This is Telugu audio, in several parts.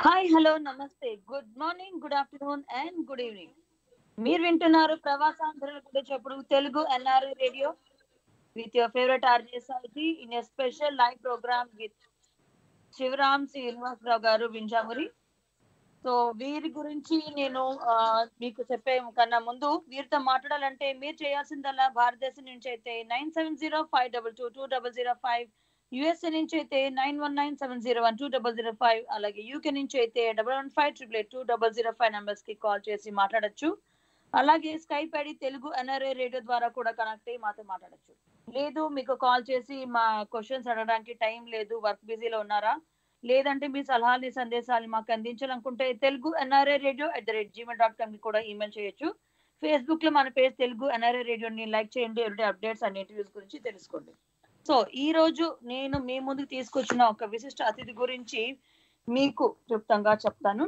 హాయ్ హలో నమస్తే good morning good afternoon and good evening మీరు వింటున్నారు ప్రవాసాంధ్రుల గుడి చెప్పుడు Telugu NRI radio. With your favourite RJ Saiji in a special live programme with Shivaram Srinivasarao గారు వింజామురి సో వీరి గురించి నేను ఆ, మీకు చెప్పే కన్నా ముందు వీరితో మాట్లాడాలంటే మీరు చేయాల్సిందల్లా భారతదేశం నుంచి అయితే nine seven zero five double two two double zero five USA నుంచి అయితే nine one nine seven zero one two double zero five అలాగే యూకే నుంచి అయితే double one five triple eight two double zero five నెంబర్స్కి కాల్ చేసి మాట్లాడొచ్చు. అలాగే Skype ID Telugu NRI radio ద్వారా కూడా కనెక్ట్ అయ్యి మాతో మాట్లాడొచ్చు. లేదు మీకు కాల్ చేసి మా క్వశ్చన్స్ అడగడానికి టైం లేదు వర్క్ బిజీలో ఉన్నారా? లేదంటే మీ సలహాలు సందేశాలు మాకు అందించాలనుకుంటే Telugu NRI radio at the rate Gmail dot కామ్కి కూడా ఈమెయిల్ చేయొచ్చు. ఫేస్బుక్లో మన పేజ్ తెలుగు ఎన్ఆర్ఏ రేడియోని లైక్ చేయండి ఎవ్రీ అప్డేట్స్ అండ్ ఇంటర్వ్యూస్ గురించి తెలుసుకోండి. సో ఈ రోజు నేను మీ ముందుకు తీసుకొచ్చిన ఒక విశిష్ట అతిథి గురించి మీకు క్లుప్తంగా చెప్తాను.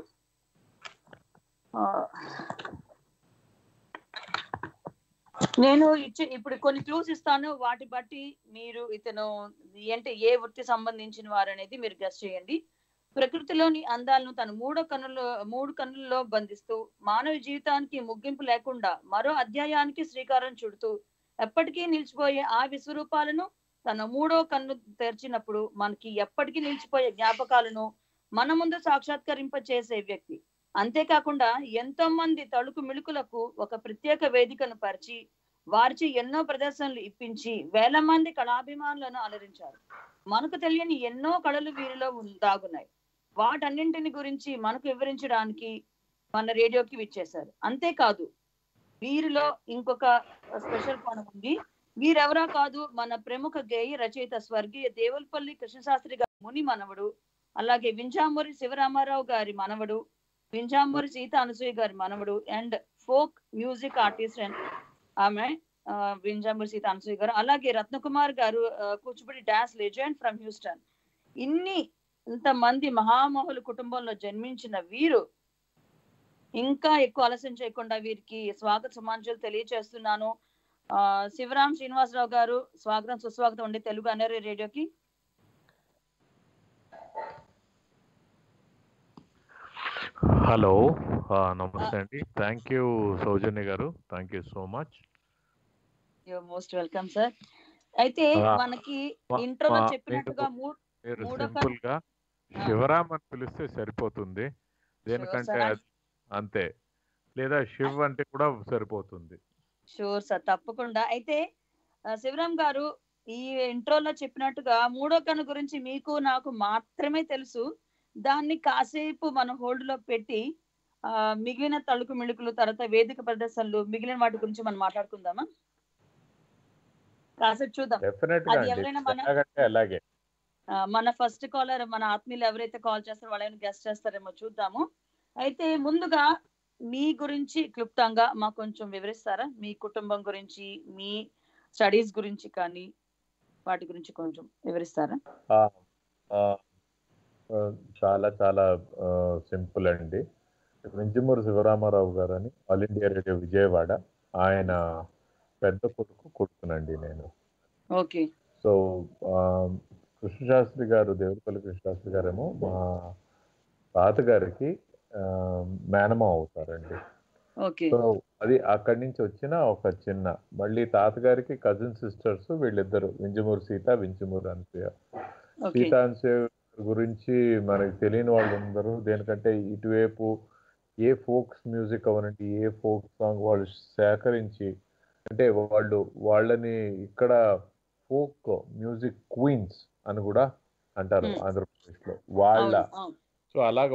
నేను ఇచ్చే ఇప్పుడు కొన్ని క్లూస్ ఇస్తాను. వాటి బట్టి మీరు ఇతను అంటే ఏ వృత్తి సంబంధించిన వారు అనేది మీరు గెస్ట్ చేయండి. ప్రకృతిలోని అందాలను తన మూడో కన్నులో మూడు కన్నుల్లో బంధిస్తూ మానవ జీవితానికి ముగింపు లేకుండా మరో అధ్యాయానికి శ్రీకారం చుడుతూ ఎప్పటికీ నిలిచిపోయే ఆ విశ్వరూపాలను తన మూడో కన్ను తెరిచినప్పుడు మనకి ఎప్పటికీ నిలిచిపోయే జ్ఞాపకాలను మన ముందు సాక్షాత్కరింప చేసే వ్యక్తి. అంతేకాకుండా ఎంతో మంది తళుకు మిళుకులకు ఒక ప్రత్యేక వేదికను పరిచి వారిచి ఎన్నో ప్రదర్శనలు ఇప్పించి వేల మంది కళాభిమానులను అలరించారు. మనకు తెలియని ఎన్నో కళలు వీరిలో దాగున్నాయి. వాటన్నింటిని గురించి మనకు వివరించడానికి మన రేడియోకి విచ్చేశారు. అంతేకాదు వీరిలో ఇంకొక స్పెషల్ కోణం ఉంది. వీరెవరా కాదు? మన ప్రముఖ గేయ రచయిత స్వర్గీయ దేవులపల్లి కృష్ణశాస్త్రి గారి ముని మనవడు అలాగే వింజామూరి శివరామారావు గారి మనవడు వింజామూరి సీత అనసూయ గారి మనవడు and folk music artist and ఆమె వింజామూరి సీత అనసూయ గారు అలాగే రత్నకుమార్ గారు Kuchipudi dance legend from Houston. ఇన్ని ఇంతమంది మహామహుల కుటుంబంలో జన్మించిన వీరు ఇంకా ఎక్కువ ఆలస్యం చేయకుండా వీరికి స్వాగత సమాంజలు తెలియచేస్తున్నాను. శివరాం శ్రీనివాసరావు గారు స్వాగతం సుస్వాగతం అండి తెలుగు అనరీ రేడియోకి. హలో నమస్తే అండి. థ్యాంక్ యూ సౌజన్య గారు. Thank you so much your most welcome sir అయితే మనకి ఇంట్రోలో చెప్పినట్టుగా మీరు సింపుల్గా. శివరామ్ అని పిలిస్తే సరిపోతుంది. దేనికంటే అంతే. లేదా శివ్ అంటే కూడా సరిపోతుంది. షూర్ సార్ తప్పకుండా. అయితే ఆ, శివరాం గారు ఈ ఇంట్రోలో చెప్పినట్టుగా మూడో కన్ను గురించి మీకు నాకు మాత్రమే తెలుసు. దాన్ని కాసేపు మనం హోల్డ్లో పెట్టి ఆ, మిగిలిన తలుకు మిళుకులు తర్వాత వేదిక ప్రదర్శనలు మిగిలిన వాటి గురించి మనం మాట్లాడుకుందామా? కాసేపు చూద్దాం. అది ఎవరైనా మన- అలాగే. మన ఫస్ట్ కాలర్ మన ఆత్మీయులు ఎవరైతే కాల్ చేస్తారో వాళ్ళని గెస్ట్ చేస్తారేమో చూద్దాము. అయితే ముందుగా మీ గురించి క్లుప్తంగా మాకు కొంచెం వివరిస్తారా? మీ కుటుంబం గురించి మీ స్టడీస్ గురించి కానీ వాటి గురించి కొంచెం వివరిస్తారా? చాలా చాలా సింపుల్ అండి. వింజమూరు శివరామారావు గారు అని ఆల్ ఇండియా రేడియో విజయవాడ. ఆయన పెద్ద కొడుకు కొడుకునండి నేను. ఓకే. సో కృష్ణశాస్త్రి గారు దేవులపల్లి కృష్ణశాస్త్రి గారేమో మా తాతగారికి మేనమా అవుతారండి. సో అది అక్కడి నుంచి వచ్చిన ఒక చిన్న మళ్ళీ తాతగారికి కజిన్ సిస్టర్స్ వీళ్ళిద్దరు వింజమూరు సీత వింజమూరు అనసూయ. సీత అనసూయ గురించి మనకి తెలియని వాళ్ళు ఉండరు దేనికంటే ఇటువైపు ఏ ఫోక్స్ మ్యూజిక్ అవనండి ఏ ఫోక్ సాంగ్ వాళ్ళు సేకరించి అంటే వాళ్ళు వాళ్ళని ఇక్కడ ఫోక్ మ్యూజిక్ క్వీన్స్ అని కూడా అంటారు Hmm. ఆంధ్రప్రదేశ్లో వాళ్ళ. సో అలాగ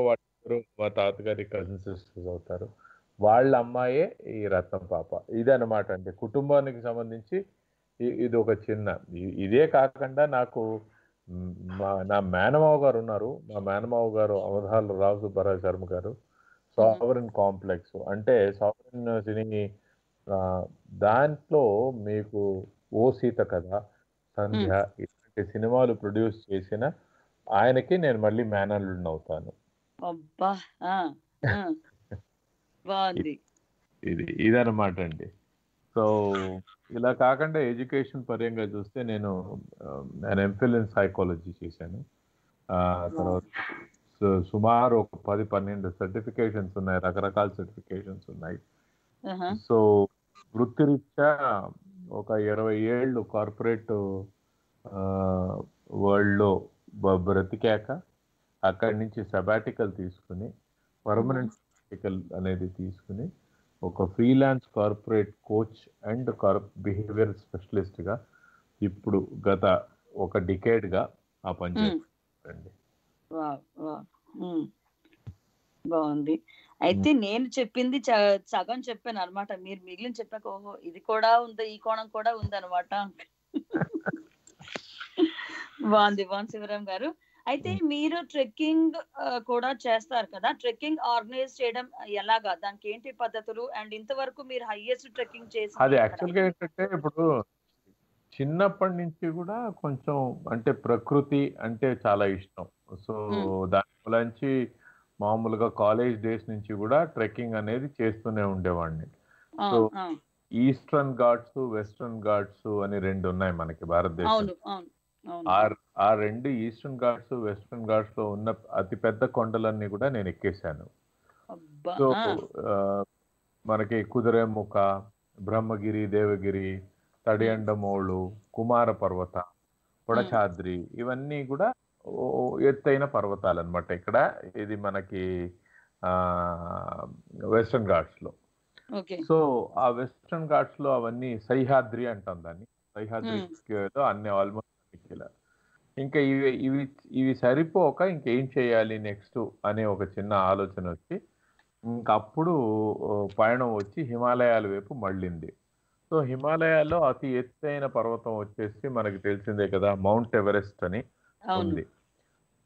వాళ్ళిద్దరు మా తాతగారి కజిన్ సిస్టర్స్ అవుతారు. వాళ్ళ అమ్మాయే ఈ రత్నం పాప. ఇదన్నమాట అంటే కుటుంబానికి సంబంధించి ఇది ఒక చిన్న ఇదే కాకుండా నాకు మ్, నా మేనమావ గారు ఉన్నారు. మా మేనమావ గారు అవధాల రావు సుబ్బారావు శర్మ గారు. సావరిన్ కాంప్లెక్స్ అంటే సావరిన్ సినీ దాంట్లో మీకు ఓ సీత కథ సంధ్య ఇలాంటి సినిమాలు ప్రొడ్యూస్ చేసిన ఆయనకి నేను మళ్ళీ మేనల్లుడిని అవుతాను. అబ్బా. బాగుంది ఇది ఇదన్నమాట అండి సో ఇలా కాకుండా ఎడ్యుకేషన్ పరంగా చూస్తే నేను నేను ఎంఫిల్ ఇన్ సైకాలజీ చేశాను తర్వాత సుమారు ఒక పది పన్నెండు సర్టిఫికేషన్స్ ఉన్నాయి రకరకాల సర్టిఫికేషన్స్ ఉన్నాయి. సో వృత్తిరీత్యా ఒక ఇరవై ఏళ్ళు కార్పొరేట్ వరల్డ్లో బ్రతికాక అక్కడి నుంచి సబాటికల్ తీసుకుని పర్మనెంట్ సబాటికల్ అనేది తీసుకుని ఒక freelance corporate coach and car behaviour స్పెషలిస్ట్గా ఇప్పుడు గత ఒక డికేడ్గా ఆ పని మ్మ్. చేస్తానండి వావ్, వావ్. మ్మ్. బాగుంది అయితే నేను చెప్పింది సగం చెప్పాను అనమాట మీరు మిగిలిన చెప్పాక ఓహో ఇది కూడా ఉంది ఈ కోణం కూడా ఉంది అనమాట బాగుంది బాగుంది శివరాం గారు అయితే మీరు ట్రెక్కింగ్ కూడా చేస్తారు కదా? ట్రెక్కింగ్ ఆర్గనైజ్ చేయడం ఎలాగా? దానికి ఏంటి పద్ధతులు? అండ్ ఇంతవరకు మీరు హైయెస్ట్ ట్రెక్కింగ్ చేసి అది యాక్చువల్గా ఏంటంటే ఇప్పుడు చిన్నప్పటి నుంచి కూడా కొంచెం అంటే ప్రకృతి అంటే చాలా ఇష్టం. సో. దాని నుంచి మామూలుగా కాలేజ్ డేస్ నుంచి కూడా ట్రెక్కింగ్ అనేది చేస్తూనే ఉండేవాడిని. So Eastern Ghats Western Ghats అని రెండు ఉన్నాయి మనకి భారతదేశం ఆ ఆ రెండు ఈస్టర్న్ ఘాట్స్ వెస్టర్న్ ఘాట్స్లో ఉన్న అతి పెద్ద కొండలన్నీ కూడా నేను ఎక్కేశాను. సో మనకి కుదిరేముఖ బ్రహ్మగిరి దేవగిరి తడియండమోళ్ళు కుమార పర్వత పొడచాద్రి ఇవన్నీ కూడా ఎత్తైన పర్వతాలు అనమాట ఇక్కడ. ఇది మనకి ఆ వెస్టర్న్ ఘాట్స్లో సో ఆ వెస్టర్న్ ఘాట్స్లో అవన్నీ సహ్యాద్రి అంటాం దాన్ని. సహ్యాద్రి Hmm. లో అన్ని ఆల్మోస్ట్ ఇంకా ఇవి ఇవి ఇవి సరిపోక ఇంకేం చేయాలి నెక్స్ట్ అనే ఒక చిన్న ఆలోచన వచ్చి ఇంకా అప్పుడు పయనం వచ్చి హిమాలయాల వైపు మళ్ళింది. సో హిమాలయాల్లో అతి ఎత్తైన పర్వతం వచ్చేసి మనకి తెలిసిందే కదా మౌంట్ ఎవరెస్ట్ అని ఉంది.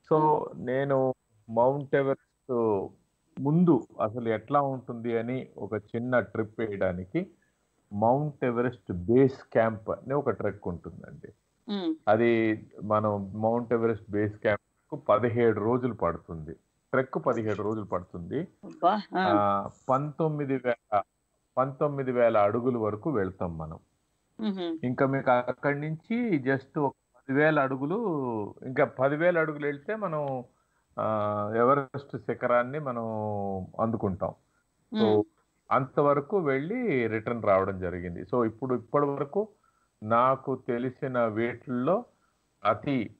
సో నేను మౌంట్ ఎవరెస్ట్ ముందు అసలు ఎట్లా ఉంటుంది అని ఒక చిన్న ట్రిప్ వేయడానికి మౌంట్ ఎవరెస్ట్ బేస్ క్యాంప్ అని ఒక ట్రెక్ ఉంటుందండి. అది మనం మౌంట్ ఎవరెస్ట్ బేస్ క్యాంప్ పదిహేడు రోజులు పడుతుంది. ట్రెక్ పదిహేడు రోజులు పడుతుంది. పంతొమ్మిది వేల పంతొమ్మిది వేల అడుగుల వరకు వెళ్తాం మనం. ఇంకా మీకు అక్కడి నుంచి జస్ట్ ఒక పదివేల అడుగులు ఇంకా పదివేల అడుగులు వెళ్తే మనం ఎవరెస్ట్ శిఖరాన్ని మనం అందుకుంటాం. సో అంతవరకు వెళ్ళి రిటర్న్ రావడం జరిగింది. సో ఇప్పుడు ఇప్పటి వరకు నాకు తెలిసిన వీటిల్లో అతి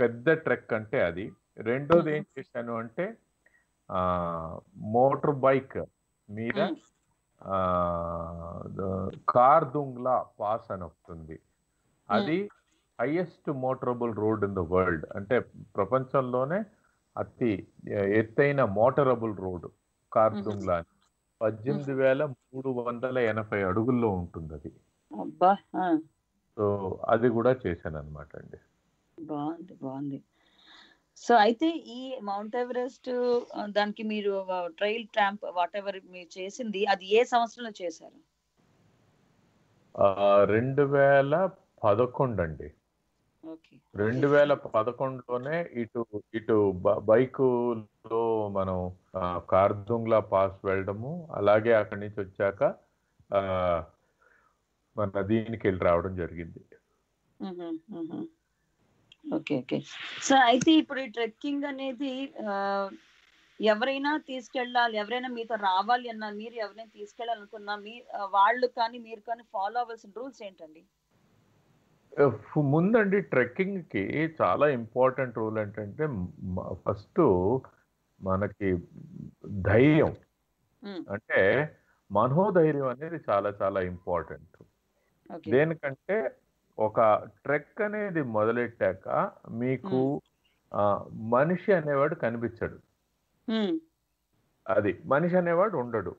పెద్ద ట్రెక్ అంటే అది. రెండోది ఏం చేశాను అంటే ఆ మోటార్ బైక్ మీద కార్ దుంగ్లా పాస్ అని వస్తుంది అది highest motorable road in the world. అంటే ప్రపంచంలోనే అతి ఎత్తైన మోటరబుల్ రోడ్ కార్ Mhm. దుంగ్లా అని. పద్దెనిమిది వేల మూడు వందల ఎనభై అడుగుల్లో ఉంటుంది అది సో అది కూడా చేశాను అనమాట అండి బాగుంది బాగుంది సో అయితే ఈ మౌంట్ ఎవరెస్ట్ దానికి మీరు ట్రైల్ ట్రాంప్ వాట్ ఎవర్ మీరు చేసింది అది ఏ సంవత్సరంలో చేశారు? రెండు వేల పదకొండు అండి రెండు వేల పదకొండులోనే ఇటు ఇటు బ- బైకులో మనం కార్దుంగ్లా పాస్ వెళ్ళడము అలాగే అక్కడి నుంచి వచ్చాక మన దీనికి వెళ్ళి రావడం జరిగింది. Okay okay. సో అయితే ఇప్పుడు ఈ ట్రెక్కింగ్ అనేది ఎవరైనా తీసుకెళ్ళాలి ఎవరైనా మీతో రావాలి అన్నా మీరు ఎవరైనా తీసుకెళ్ళాలనుకున్నా మీ వాళ్ళు కానీ మీరు కానీ ఫాలో అవ్వాల్సిన రూల్స్ ఏంటండి? ముందండి ట్రెక్కింగ్కి చాలా ఇంపార్టెంట్ రూల్ ఏంటంటే ఫస్ట్ మనకి ధైర్యం. అంటే మనోధైర్యం అనేది చాలా చాలా ఇంపార్టెంట్ దేనికంటే ఒక ట్రెక్ అనేది మొదలెట్టాక మీకు ఆ, మనిషి అనేవాడు కనిపించడు. అది మనిషి అనేవాడు ఉండడు.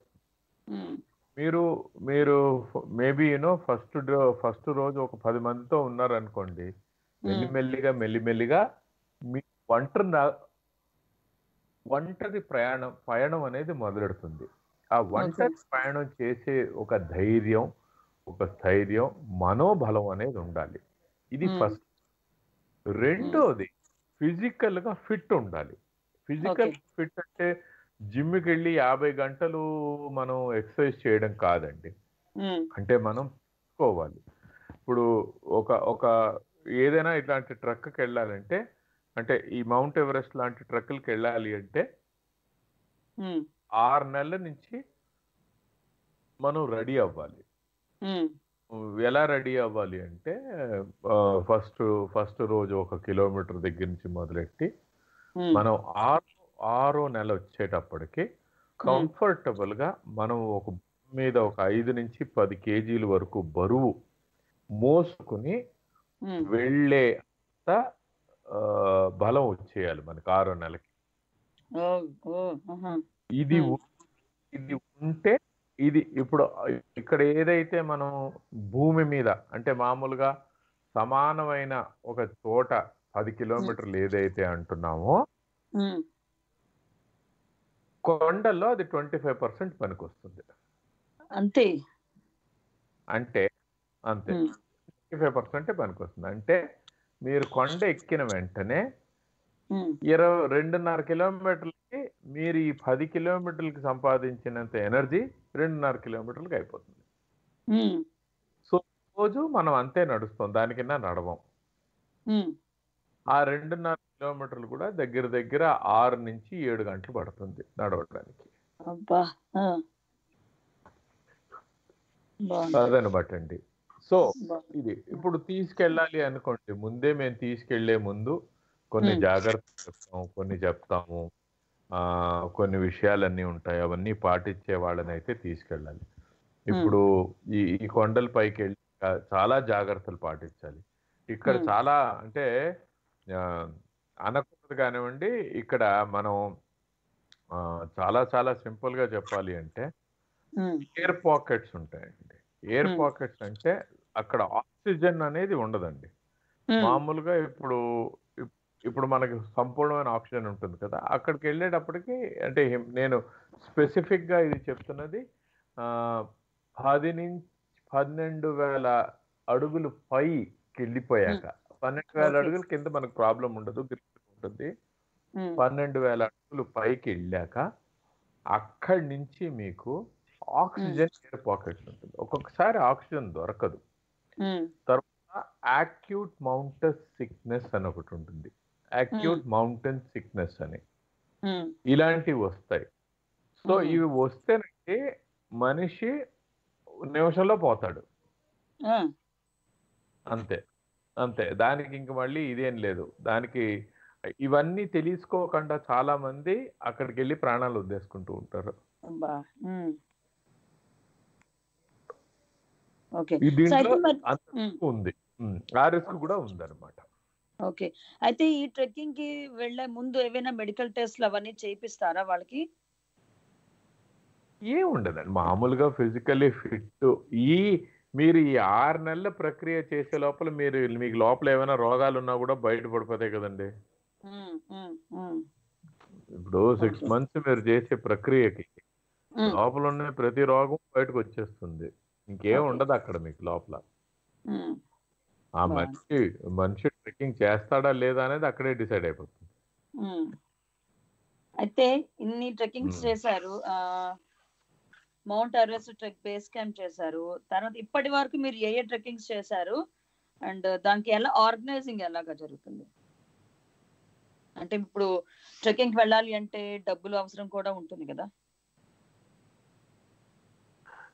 మీరు మీరు మేబీ యూనో ఫస్ట్ ఫస్ట్ రోజు ఒక పది మందితో ఉన్నారనుకోండి మెల్లిమెల్లిగా మెల్లిమెల్లిగా మీ ఒంటరి ఒంటరి ప్రయాణం పయనం అనేది మొదలెడుతుంది. ఆ ఒంటరి ప్రయాణం చేసే ఒక ధైర్యం ఒక స్థైర్యం మనోబలం అనేది ఉండాలి. ఇది. ఫస్ట్. రెండోది ఫిజికల్గా ఫిట్ ఉండాలి. ఫిజికల్. ఫిట్ అంటే జిమ్కి వెళ్ళి యాభై గంటలు మనం ఎక్సర్సైజ్ చేయడం కాదండి. అంటే మనం చూసుకోవాలి. ఇప్పుడు ఒక ఒక ఏదైనా ఇట్లాంటి ట్రక్కి వెళ్ళాలంటే అంటే ఈ మౌంట్ ఎవరెస్ట్ లాంటి ట్రెక్కులకి వెళ్ళాలి అంటే ఆరు నెలల నుంచి మనం రెడీ అవ్వాలి. ఎలా రెడీ అవ్వాలి అంటే ఫస్ట్ ఫస్ట్ రోజు ఒక కిలోమీటర్ దగ్గర నుంచి మొదలెట్టి మనం ఆరు ఆరో నెల వచ్చేటప్పటికి కంఫర్టబుల్గా మనం ఒక మీద ఒక ఐదు నుంచి పది కేజీల వరకు బరువు మోసుకుని వెళ్ళే అంత, బలం వచ్చేయాలి మనకి ఆరో నెలకి. ఇది ఇది ఉంటే ఇది ఇప్పుడు ఇక్కడ ఏదైతే మనం భూమి మీద అంటే మామూలుగా సమానమైన ఒక చోట పది కిలోమీటర్లు ఏదైతే అంటున్నామో ఉమ్, కొండల్లో అది ట్వంటీ ఫైవ్ పర్సెంట్ పనికి వస్తుంది అంతే. అంటే అంతే. ఉమ్, ట్వంటీ ఫైవ్ పర్సెంట్ పనికి వస్తుంది అంటే మీరు కొండ ఎక్కిన వెంటనే ఇరవై రెండున్నర కిలోమీటర్లకి మీరు ఈ పది కిలోమీటర్లకి సంపాదించినంత ఎనర్జీ రెండున్నర కిలోమీటర్లకి అయిపోతుంది. ఉమ్, రోజు మనం అంతే నడుస్తాం దానికన్నా నడవం. ఆ రెండున్నర కిలోమీటర్లు కూడా దగ్గర దగ్గర ఆరు నుంచి ఏడు గంటలు పడుతుంది నడవడానికి. అదనమాట అండి సో. ఇది ఇప్పుడు తీసుకెళ్ళాలి అనుకోండి ముందే మేము తీసుకెళ్ళే ముందు కొన్ని. జాగ్రత్తలు చెప్తాము కొన్ని చెప్తాము. కొన్ని విషయాలన్నీ ఉంటాయి. అవన్నీ పాటించే వాళ్ళని అయితే తీసుకెళ్ళాలి ఇప్పుడు ఈ ఈ కొండల పైకి వెళ్ళి చాలా జాగ్రత్తలు పాటించాలి. ఇక్కడ. చాలా అంటే అనకూడదు కానివ్వండి ఇక్కడ మనం చాలా చాలా సింపుల్గా చెప్పాలి అంటే ఎయిర్ పాకెట్స్ ఉంటాయండి. ఎయిర్. పాకెట్స్ అంటే అక్కడ ఆక్సిజన్ అనేది ఉండదండి. మామూలుగా ఇప్పుడు ఇప్- ఇప్పుడు మనకి సంపూర్ణమైన ఆక్సిజన్ ఉంటుంది కదా అక్కడికి వెళ్ళేటప్పటికి అంటే నేను స్పెసిఫిక్గా ఇది చెప్తున్నది ఆ, పది నుంచి పన్నెండు వేల అడుగులు పైకి వెళ్ళిపోయాక పన్నెండు వేల. అడుగుల కింద మనకు ప్రాబ్లం ఉండదు ఉంటుంది. పన్నెండు వేల అడుగులు పైకి వెళ్ళాక అక్కడి నుంచి మీకు ఆక్సిజన్ ఎయిర్ పాకెట్స్ ఉంటుంది. ఒక్కొక్కసారి ఆక్సిజన్ దొరకదు. ఉమ్, యాక్యూట్ మౌంటన్ సిక్నెస్ అని ఒకటి ఉంటుంది. యాక్యూట్ మౌంటైన్ సిక్నెస్ అని. ఇలాంటివి వస్తాయి. సో. ఇవి వస్తేనంటే మనిషి నిమిషంలో పోతాడు. అంతే. అంతే. దానికి ఇంక మళ్ళీ ఇదేం లేదు. దానికి ఇవన్నీ తెలుసుకోకుండా చాలా మంది అక్కడికి వెళ్ళి ప్రాణాలు వదిలేసుకుంటూ ఉంటారు. దీంట్లో అంత రిస్క్ ఉంది. ఆ రిస్క్ కూడా ఉందన్నమాట. ఓకే. అయితే ఈ ట్రెక్కింగ్కి వెళ్ళే ముందు ఏవైనా మెడికల్ టెస్ట్లు అవన్నీ చేపిస్తారా వాళ్ళకి? ఏం ఉండదండి. మామూలుగా ఫిజికల్లీ ఫిట్ ఈ మీరు ఈ ఆరు నెలల ప్రక్రియ చేసే లోపల మీరు మీకు లోపల ఏమైనా రోగాలు ఉన్నా కూడా బయటపడిపోతాయి కదండి. ఉమ్, ఉమ్, ఉమ్, ఇప్పుడు సిక్స్. మంత్స్ మీరు చేసే ప్రక్రియకి లోపల ఉన్న ప్రతి రోగం బయటకు వచ్చేస్తుంది. ఇంకేం. ఉండదు అక్కడ మీకు లోపల. ఆ. మనిషి మనిషి ట్రెక్కింగ్ చేస్తాడా లేదా అనేది అక్కడే డిసైడ్ అయిపోతుంది. అయితే ఇన్ని ట్రెక్కింగ్స్. చేశారు Mount Everest trek base camp చేశారు తర్వాత ఇప్పటి వరకు మీరు ఏ ఏ ట్రెక్కింగ్స్ చేశారు అండ్ దానికి ఎలా ఆర్గనైజింగ్ ఎలాగా జరుగుతుంది అంటే ఇప్పుడు ట్రెక్కింగ్ వెళ్ళాలి అంటే డబ్బులు అవసరం కూడా ఉంటుంది కదా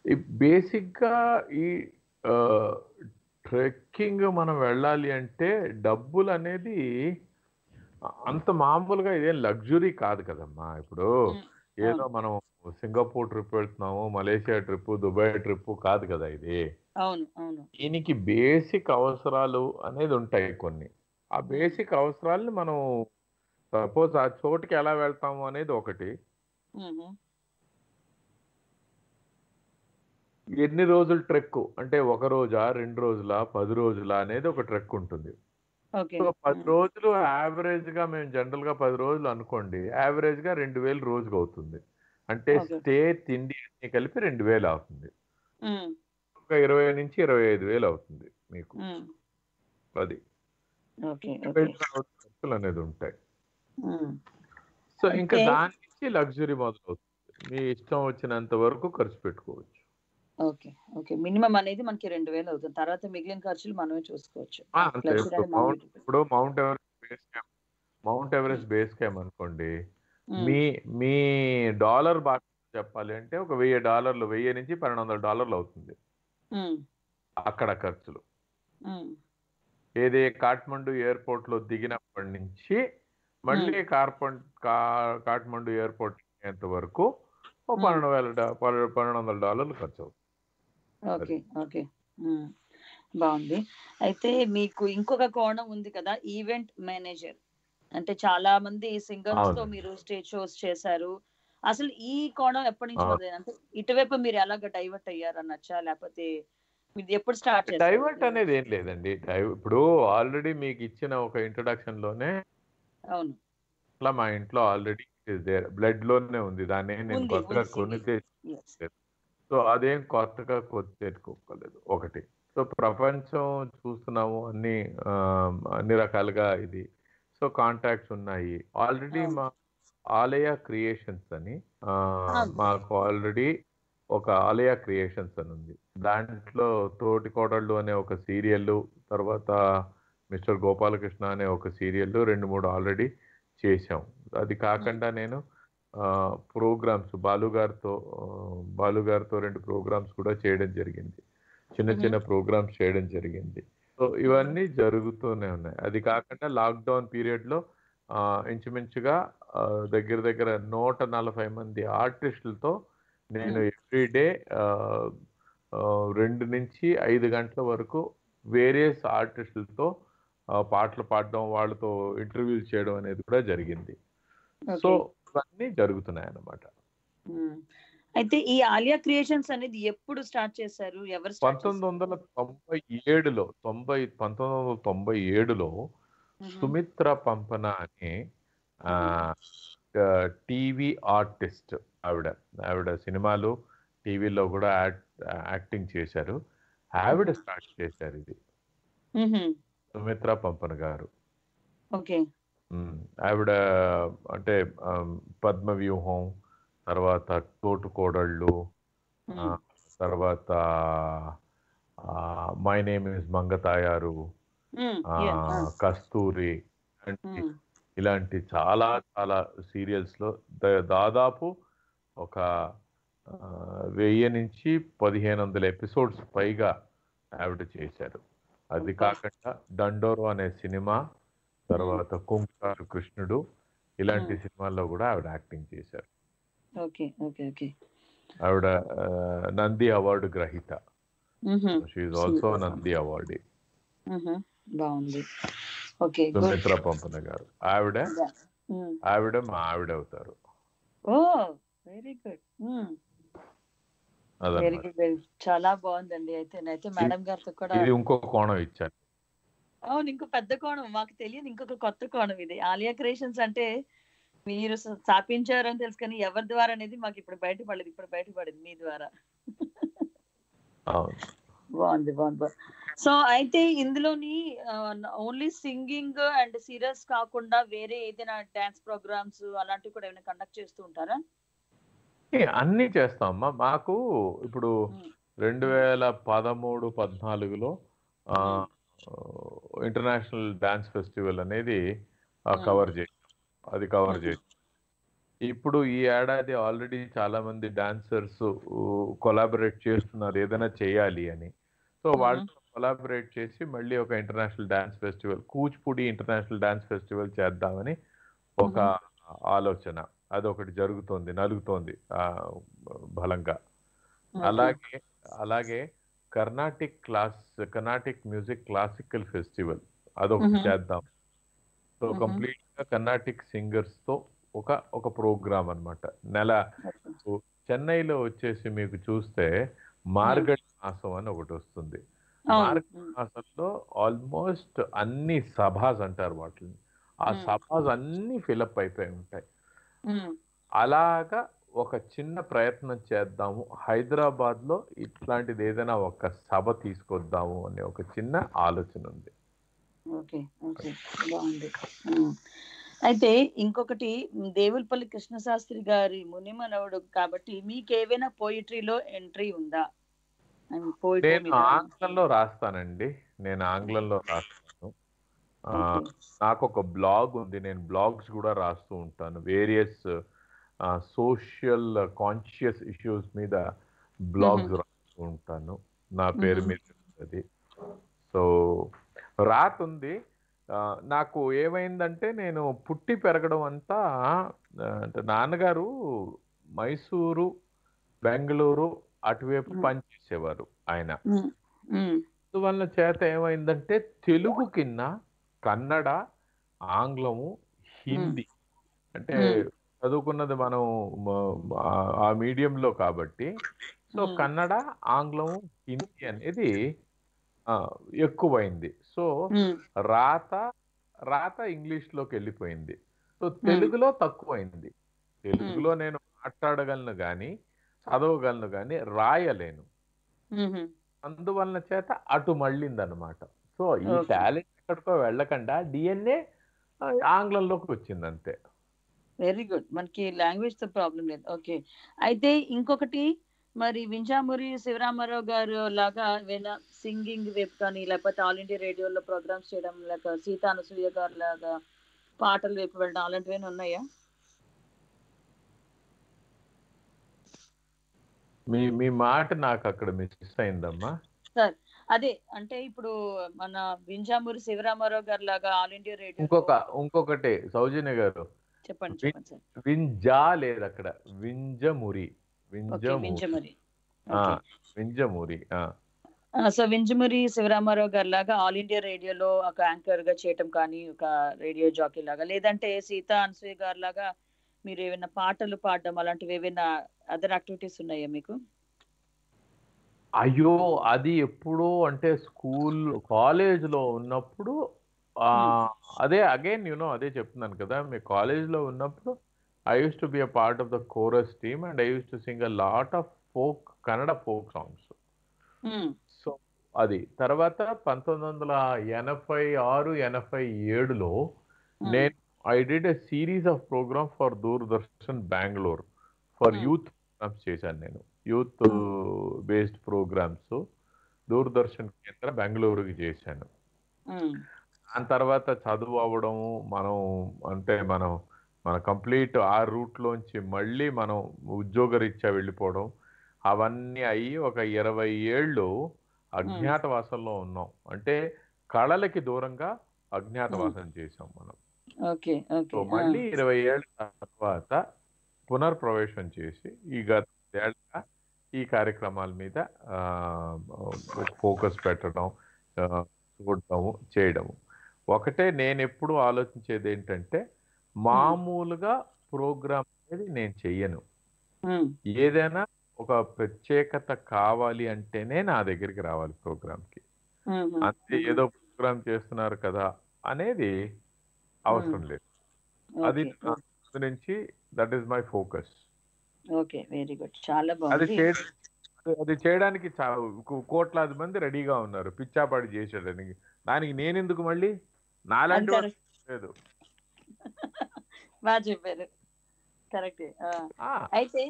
ఈ బేసిక్గా ఈ ట్రెక్కింగ్ మనం వెళ్ళాలి అంటే డబ్బులు అనేది అంత మామూలుగా ఇదేం లగ్జరీ కాదు కదమ్మా. ఇప్పుడు ఏదో మనం సింగపూర్ ట్రిప్ వెళ్తున్నాము మలేషియా ట్రిప్ దుబాయ్ ట్రిప్ కాదు కదా ఇది. దీనికి బేసిక్ అవసరాలు అనేది ఉంటాయి కొన్ని. ఆ బేసిక్ అవసరాలని మనం సపోజ్ ఆ చోటుకి ఎలా వెళ్తాము అనేది ఒకటి. ఎన్ని రోజులు ట్రెక్ అంటే ఒక రోజా రెండు రోజులా పది రోజులా అనేది ఒక ట్రెక్ ఉంటుంది. ఓకే. సో పది రోజులు యావరేజ్గా మేము జనరల్గా పది రోజులు అనుకోండి యావరేజ్గా రెండు వేలు రోజుకు అవుతుంది. అంటే. స్టే తిండి అన్ని కలిపి రెండు వేలు అవుతుంది. ఒక ఇరవై నుంచి ఇరవై ఐదు వేలు అవుతుంది మీకు. అది. అనేది ఉంటాయి. సో ఇంకా దాని నుంచి లగ్జరీ మొదలవుతుంది. మీ ఇష్టం వచ్చినంత వరకు ఖర్చు పెట్టుకోవచ్చు. ఓకే. ఓకే. మినిమం అనేది మనకి రెండు వేలు అవుతుంది. తర్వాత మిగిలిన ఖర్చులు మనమే చూసుకోవచ్చు. ఇప్పుడు Mount Everest base camp Mount Everest base camp అనుకోండి మీ మీ డాలర్ భాష చెప్పాలి అంటే ఒక వెయ్యి డాలర్లు వెయ్యి నుంచి పన్నెండు వందల డాలర్లు అవుతుంది. అక్కడ ఖర్చులు. ఏదే కాఠ్మండు ఎయిర్పోర్ట్లో దిగినప్పటి నుంచి మళ్ళీ కార్పన్ కాఠ్మండు ఎయిర్పోర్ట్ వరకు. పన్నెండు వేల పన్నెండు వందల డాలర్లు ఖర్చు అవుతుంది. Okay okay. బాగుంది అయితే మీకు ఇంకొక కోణం ఉంది కదా ఈవెంట్ మేనేజర్. అంటే చాలా మంది సింగర్స్తో. మీరు స్టేజ్ షోస్ చేశారు. అసలు ఈ కోణం ఎప్పటి నుంచి. మొదలైంది? అంటే ఇటువైపు మీరు ఎలాగ డైవర్ట్ అయ్యారు అనొచ్చా లేకపోతే ఎప్పుడు స్టార్ట్ డైవర్ట్ అనేది ఏం లేదండి. ఇప్పుడు ఆల్రెడీ మీకు ఇచ్చిన ఒక ఇంట్రడక్షన్లోనే అవును. అట్లా మా ఇంట్లో ఆల్రెడీ దేర్ బ్లడ్లోనే ఉంది. దాన్ని నేను కొత్తగా ఎస్ సో అదేం కొత్తగా తెచ్చుకోలేదు ఒకటి. సో ప్రపంచం చూస్తున్నాము అన్ని అన్ని రకాలుగా ఇది. సో కాంటాక్ట్స్ ఉన్నాయి. ఆల్రెడీ. మా ఆలయ క్రియేషన్స్ అని. మాకు ఆల్రెడీ ఒక ఆలయ క్రియేషన్స్ అని ఉంది. దాంట్లో తోటి కోడళ్ళు అనే ఒక సీరియల్ తర్వాత మిస్టర్ గోపాలకృష్ణ అనే ఒక సీరియల్ రెండు మూడు ఆల్రెడీ చేశాం. అది కాకుండా నేను ప్రోగ్రామ్స్ బాలు గారితో ఆ, బాలు గారితో రెండు ప్రోగ్రామ్స్ కూడా చేయడం జరిగింది. చిన్న. చిన్న ప్రోగ్రామ్స్ చేయడం జరిగింది. సో ఇవన్నీ జరుగుతూనే ఉన్నాయి. అది కాకుండా లాక్డౌన్ పీరియడ్లో ఆ, ఇంచుమించుగా దగ్గర దగ్గర నూట నలభై మంది ఆర్టిస్టులతో నేను Mhm. ఎవ్రీ డే రెండు నుంచి ఐదు గంటల వరకు వేరియస్ ఆర్టిస్టులతో పాటలు పాడడం వాళ్ళతో ఇంటర్వ్యూలు చేయడం అనేది కూడా జరిగింది. సో ఇవన్నీ జరుగుతున్నాయి అన్నమాట. అయితే ఈ ఆలియా క్రియేషన్స్ అనేది ఎప్పుడు స్టార్ట్ చేశారు? ఎవరు పంతొమ్మిది వందల తొంభై ఏడులో తొంభై పంతొమ్మిది వందల తొంభై ఏడులో సుమిత్ర పంపన అనే టీవీ ఆర్టిస్ట్ ఆవిడ ఆవిడ సినిమాలు టీవీలో కూడా యాక్టింగ్ చేశారు. ఆవిడ స్టార్ట్ చేశారు ఇది. సుమిత్ర పంపన గారు. ఓకే. ఆవిడ అంటే పద్మవ్యూహం తర్వాత తోటు కోడళ్ళు తర్వాత my name is Mangatayaru Kasturi ఇలాంటి చాలా చాలా సీరియల్స్లో దాదాపు ఒక వెయ్యి నుంచి పదిహేను వందల ఎపిసోడ్స్ పైగా ఆవిడ చేశారు. అది. కాకుండా దండోరు అనే సినిమా తర్వాత కుంకారు కృష్ణుడు ఇలాంటి. సినిమాల్లో కూడా ఆవిడ యాక్టింగ్ చేశారు. Okay okay okay. ఆవిడ నంది అవార్డు గ్రహీత. She also. నంది అవార్డు. బాగుంది. ఓకే సుమిత్ర పంపన గారు. ఆవిడ ఆవిడ మా ఆవిడ అవుతారు. Oh very good. Very good చాలా బాగుందండి. అయితే అయితే మేడం గారితో కూడా ఇది ఇంకో కోణం ఇచ్చాను. అవును ఇంకో పెద్ద కోణం. మాకు తెలియదు ఇంకొక కొత్త కోణం ఇది. ఆలియా క్రియేషన్స్ అంటే మీరు స- స్థాపించారని తెలుసు కానీ ఎవరి ద్వారా అనేది మాకు ఇప్పుడు బయటపడలేదు. ఇప్పుడు బయటపడింది మీ ద్వారా. బాగుంది బాగుంది సో అయితే ఇందులోని ఓన్లీ సింగింగ్ అండ్ సీరియల్స్ కాకుండా వేరే ఏదైనా డాన్స్ ప్రోగ్రామ్స్ అలాంటివి కూడా ఏమైనా కండక్ట్ చేస్తూ ఉంటారా? అన్నీ చేస్తామమ్మా మాకు ఇప్పుడు. రెండు వేల పదమూడు పద్నాలుగులో ఇంటర్నేషనల్ డాన్స్ ఫెస్టివల్ అనేది. కవర్ చేసాం అది కవర్. చేసాం ఇప్పుడు ఈ ఏడాది ఆల్రెడీ చాలా మంది డాన్సర్స్ కొలాబరేట్ చేస్తున్నారు ఏదైనా చేయాలి అని సో మ్మ్. వాళ్ళతో కొలాబరేట్ చేసి మళ్ళీ ఒక international dance festival Kuchipudi international dance festival చేద్దామని ఒక ఆలోచన అదొకటి జరుగుతోంది నలుగుతోంది ఆ, బలంగా అలాగే అలాగే Carnatic class Carnatic music classical festival. అదొకటి. చేద్దాం. సో. కంప్లీట్గా కర్ణాటిక్ సింగర్స్తో ఒక ఒక ప్రోగ్రామ్ అన్నమాట. నెల చెన్నైలో వచ్చేసి మీకు చూస్తే మార్గడి మాసం అని ఒకటి వస్తుంది. మార్గడి మాసంలో ఆల్మోస్ట్ అన్ని సభాస్ అంటారు వాటిని. ఆ. సభాస్ అన్ని ఫిలప్ అయిపోయి ఉంటాయి. అలాగా ఒక చిన్న ప్రయత్నం చేద్దాము. హైదరాబాద్లో ఇట్లాంటిది ఏదైనా ఒక సభ తీసుకొద్దాము అనే ఒక చిన్న ఆలోచన ఉంది. Okay okay. బాగుంది. ఉమ్. అయితే ఇంకొకటి దేవులపల్లి కృష్ణశాస్త్రి గారి మునిమనవుడు కాబట్టి మీకు ఏవైనా పోయిటరీలో ఎంట్రీ ఉందా? నేను ఆంగ్లంలో రాస్తానండి. నేను ఆంగ్లంలో రాస్తాను. నాకు ఒక బ్లాగ్ ఉంది. నేను బ్లాగ్స్ కూడా రాస్తూ ఉంటాను. వేరియస్ సోషల్ కాన్షియస్ ఇష్యూస్ మీద బ్లాగ్స్ రాస్తూ ఉంటాను. నా పేరు. మీద అది సో రాత ఉంది నాకు ఏమైందంటే నేను పుట్టి పెరగడం అంతా అంటే నాన్నగారు మైసూరు బెంగళూరు అటువైపు. పనిచేసేవారు ఆయన. అందువల్ల చేత ఏమైందంటే తెలుగు కింద కన్నడ ఆంగ్లము హిందీ అంటే. చదువుకున్నది మనం ఆ- మీడియంలో కాబట్టి. సో. కన్నడ ఆంగ్లము హిందీ అనేది ఎక్కువైంది. సో రాత రాత ఇంగ్లీష్లోకి వెళ్ళిపోయింది. సో తెలుగులో తక్కువైంది. తెలుగులో నేను మాట్లాడగలను కానీ చదవగలను కానీ రాయలేను. అందువలన చేత అటు మళ్ళింది అనమాట సో ఈ. టాలెంట్ ఎక్కడికో వెళ్ళకుండా డిఎన్ఏ ఆంగ్లంలోకి వచ్చింది అంతే వెరీ గుడ్. మనకి లాంగ్వేజ్తో ప్రాబ్లం లేదు. ఓకే. అయితే ఇంకొకటి మరి వింజామూరి శివరామారావు గారు లాగా ఏమైనా సింగింగ్ వైపు కానీ లేకపోతే ఆల్ ఇండియా రేడియోలో ప్రోగ్రామ్స్ చేయడం లేక సీతా అనసూయ గారు లాగా పాటల వైపు వెళ్ళడం అలాంటివి ఉన్నాయా? మీ మీ మాట నాకు అక్కడ మిస్ అయిందమ్మా. అదే అంటే ఇప్పుడు మన వింజామూరి శివరామారావు గారు లాగా ఆల్ ఇండియా రేడియో ఇంకొక ఇంకొకటి సౌజన్య గారు. చెప్పండి చెప్పండి సార్. వింజా లేదు అక్కడ వింజమురి. వింజమురి. వింజమూరి. సో వింజమూరి శివరామారావు గారు లాగా ఆల్ ఇండియా రేడియోలో ఒక యాంకర్గా చేయటం కానీ ఒక రేడియో జాకీ లాగా లేదంటే సీతా అనసూయ గారు లాగా మీరు ఏమైనా పాటలు పాడడం అలాంటివి ఏమైనా అదర్ యాక్టివిటీస్ ఉన్నాయా మీకు? అయ్యో అది ఎప్పుడో అంటే స్కూల్ కాలేజ్లో ఉన్నప్పుడు అదే అగైన్ యూనో అదే చెప్తున్నాను కదా మీ కాలేజ్లో ఉన్నప్పుడు I used to be a part of the chorus team and I used to sing a lot of folk Kannada folk songs. So అది తర్వాత పంతొమ్మిది వందల ఎనభై ఆరు ఎనభై ఏడులో. నేను I did a series of programme for Doordarshan Bengaluru for. Youth programmes చేశాను నేను యూత్ బేస్డ్ ప్రోగ్రామ్స్ దూరదర్శన్ కేంద్ర బెంగళూరుకి చేశాను. దాని తర్వాత చదువు అవ్వడము మనం అంటే మనం మన కంప్లీట్ ఆ రూట్ లోంచి మళ్ళీ మనం ఉద్యోగరీత్యా వెళ్ళిపోవడం అవన్నీ అయ్యి ఒక ఇరవై ఏళ్ళు అజ్ఞాతవాసంలో ఉన్నాం. అంటే కళలకి దూరంగా అజ్ఞాతవాసం చేసాం మనం. ఓకే సో ఓకే మళ్ళీ ఇరవై ఏళ్ళ తర్వాత పునర్ప్రవేశం చేసి ఈ గత ఏళ్ళ ఈ కార్యక్రమాల మీద ఫోకస్ పెట్టడం చూడటము చేయడము. ఒకటే నేను ఎప్పుడు ఆలోచించేది ఏంటంటే మామూలుగా ప్రోగ్రామ్ అనేది నేను చెయ్యను. ఏదైనా ఒక ప్రత్యేకత కావాలి అంటేనే నా దగ్గరికి రావాలి ప్రోగ్రామ్కి. అంతే ఏదో ప్రోగ్రామ్ చేస్తున్నారు కదా అనేది అవసరం లేదు. అది నుంచి that is my focus. Okay. Very good. చాలా అది బాగుంది. అది- చేయడానికి కోట్లాది మంది రెడీగా ఉన్నారు. పిచ్చాపాటి చేసేయడానికి దానికి నేను ఎందుకు మళ్ళీ? నాలాంటి లేదు. బాగా చెప్పారు. కరెక్ట్. ఆ, అయితే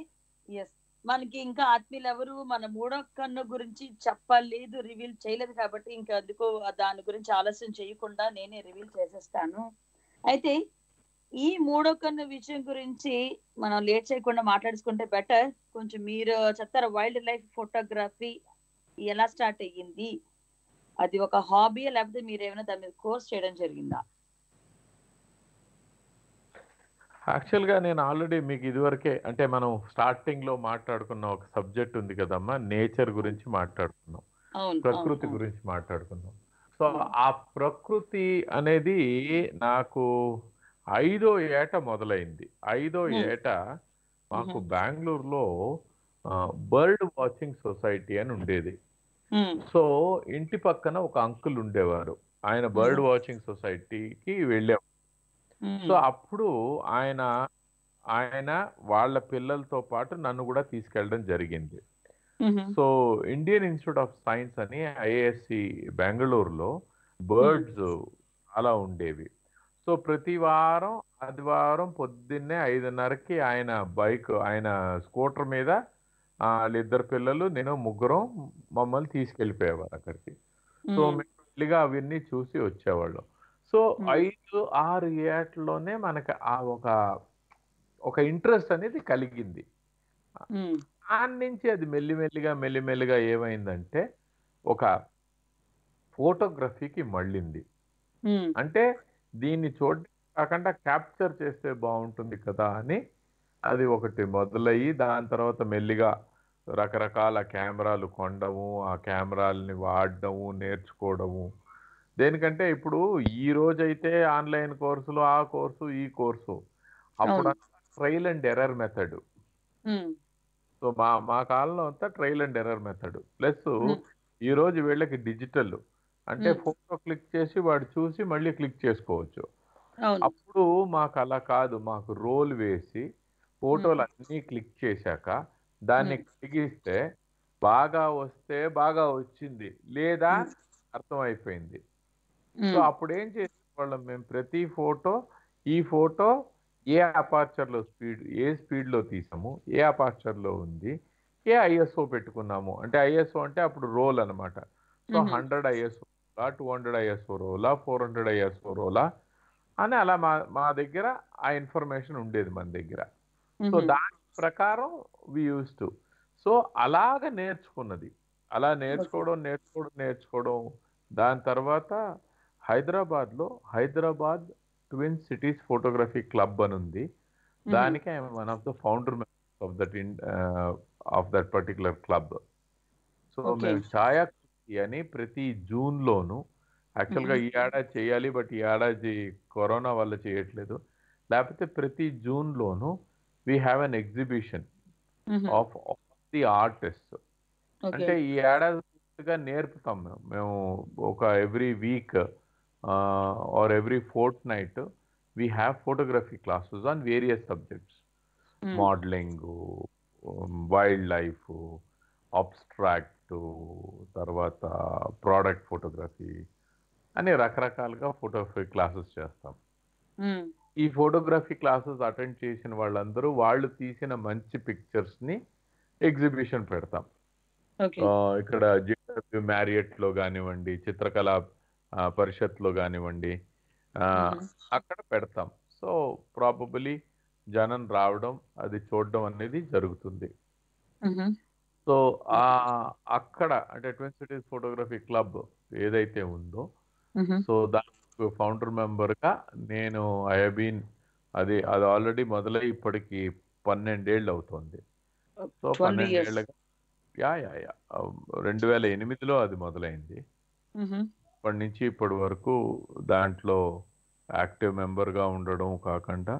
ఎస్ మనకి ఇంకా ఆత్మీయులు ఎవరు మన మూడో కన్ను గురించి చెప్పలేదు రివీల్ చేయలేదు కాబట్టి ఇంకా అందుకో దాని గురించి ఆలస్యం చేయకుండా నేనే రివీల్ చేసేస్తాను. అయితే ఈ మూడో కన్ను విషయం గురించి మనం లేట్ చేయకుండా మాట్లాడుకుంటే బెటర్ కొంచెం మీరు చెప్తారా వైల్డ్ లైఫ్ ఫోటోగ్రఫీ ఎలా స్టార్ట్ అయ్యింది? అది ఒక హాబీ లేకపోతే మీరు ఏమైనా దాని మీద కోర్స్ చేయడం జరిగిందా యాక్చువల్గా నేను ఆల్రెడీ మీకు ఇదివరకే అంటే మనం స్టార్టింగ్లో మాట్లాడుకున్న ఒక సబ్జెక్ట్ ఉంది కదమ్మా నేచర్ గురించి మాట్లాడుకున్నాం ప్రకృతి గురించి మాట్లాడుకున్నాం సో. ఆ ప్రకృతి అనేది నాకు ఐదో ఏట మొదలైంది ఐదో. ఏట మాకు. బెంగళూరులో బర్డ్ వాచింగ్ సొసైటీ అని ఉండేది సో ఇంటి పక్కన ఒక అంకుల్ ఉండేవారు. ఆయన బర్డ్. వాచింగ్ సొసైటీకి వెళ్ళాం సో అప్పుడు ఆయన ఆయన వాళ్ళ పిల్లలతో పాటు నన్ను కూడా తీసుకెళ్ళడం జరిగింది. So Indian Institute of Science అని ఐఏఎస్సి బెంగళూరులో బర్డ్స్ అలా ఉండేవి. సో ప్రతి వారం ఆదివారం పొద్దున్నే ఐదున్నరకి ఆయన బైక్ ఆయన స్కూటర్ మీద వాళ్ళిద్దరు పిల్లలు నేను ముగ్గురం మమ్మల్ని తీసుకెళ్ళిపోయేవారు అక్కడికి. సో మేము మెల్లిగా అవన్నీ చూసి వచ్చేవాళ్ళం. సో. ఐదు ఆరు ఏటలోనే మనకి ఆ ఒక ఒక ఇంట్రెస్ట్ అనేది కలిగింది. దాని నుంచి అది మెల్లిమెల్లిగా మెల్లిమెల్లిగా ఏమైందంటే ఒక ఫోటోగ్రఫీకి మళ్ళింది. అంటే దీన్ని చూడ కాకుండా క్యాప్చర్ చేస్తే బాగుంటుంది కదా అని అది ఒకటి మొదలయ్యి దాని తర్వాత మెల్లిగా రకరకాల కెమెరాలు కొనడము ఆ కెమెరాలని వాడడము నేర్చుకోవడము. దేనికంటే ఇప్పుడు ఈ రోజైతే ఆన్లైన్ కోర్సులు ఆ కోర్సు ఈ కోర్సు. అప్పుడు trial and error method. So మా మా కాలంలో అంతా trial and error method. Plus. ఈ రోజు వీళ్ళకి డిజిటల్. అంటే. ఫోటో క్లిక్ చేసి వాడు చూసి మళ్ళీ క్లిక్ చేసుకోవచ్చు. అప్పుడు మాకు అలా కాదు. మాకు రోల్ వేసి ఫోటోలు అన్నీ క్లిక్ చేశాక దాన్ని. క్లిగిస్తే బాగా వస్తే బాగా వచ్చింది లేదా. అర్థం అయిపోయింది ఉమ్, సో అప్పుడు ఏం చేసేవాళ్ళం మేము? ప్రతి ఫోటో ఈ ఫోటో ఏ అపార్చర్లో స్పీడ్ ఏ స్పీడ్లో తీసాము? ఏ అపార్చర్లో ఉంది? ఏ ఐఎస్ఓ పెట్టుకున్నాము? అంటే ఐఎస్ఓ అంటే అప్పుడు రోల్ అన్నమాట. సో. హండ్రెడ్ ఐఎస్ఓ రోలా టూ హండ్రెడ్ ఐఎస్ఓ రోలా ఫోర్ హండ్రెడ్ ఐఎస్ఓ రోలా అని అలా మా మా దగ్గర ఆ ఇన్ఫర్మేషన్ ఉండేది మన దగ్గర. సో దాని ప్రకారం వి యూస్ టు సో అలాగ నేర్చుకున్నది. అలా నేర్చుకోవడం నేర్చుకోవడం నేర్చుకోవడం. దాని తర్వాత హైదరాబాద్లో Hyderabad twin cities photography club అని ఉంది. దానికి I'm one of the founder of that in of that particular club so. మేము ఛాయాకృతి అని ప్రతి జూన్ లోను యాక్చువల్గా ఈ ఏడాది చేయాలి బట్ ఈ ఏడాది కరోనా వల్ల చేయట్లేదు. లేకపోతే ప్రతి June loan we have an exhibition of the artist అంటే ఈ ఏడాది పూర్తిగా నేర్పుతాం మేము. మేము ఒక every week or every fortnight we have photography classes on various subjects modelling wildlife abstract తర్వాత ప్రోడక్ట్ ఫోటోగ్రఫీ అని రకరకాలుగా ఫోటోగ్రఫీ క్లాసెస్ చేస్తాం. ఉమ్, ఈ ఫోటోగ్రఫీ క్లాసెస్ అటెండ్ చేసిన వాళ్ళందరూ వాళ్ళు తీసిన మంచి పిక్చర్స్ని ఎగ్జిబిషన్ పెడతాం. ఇక్కడ జేడబ్ల్యూ మ్యారియట్లో కానివ్వండి చిత్రకళా ఆ, పరిషత్లో కానివ్వండి అక్కడ పెడతాం. సో ప్రాబబులీ జనం రావడం అది చూడడం అనేది జరుగుతుంది. సో ఆ అక్కడ అంటే ట్విన్ సిటీస్ ఫోటోగ్రఫీ క్లబ్ ఏదైతే ఉందో సో దానికి ఫౌండర్ మెంబర్గా నేను ఐబీన్ అది అది ఆల్రెడీ మొదలై ఇప్పటికి పన్నెండేళ్ళు అవుతుంది. So 12 years. పన్నెండేళ్ళగా యా యా యా. రెండు వేల ఎనిమిదిలో అది మొదలైంది. ఉమ్, ఇప్పటి నుంచి ఇప్పటి వరకు దాంట్లో యాక్టివ్ మెంబర్గా ఉండడం కాకుండా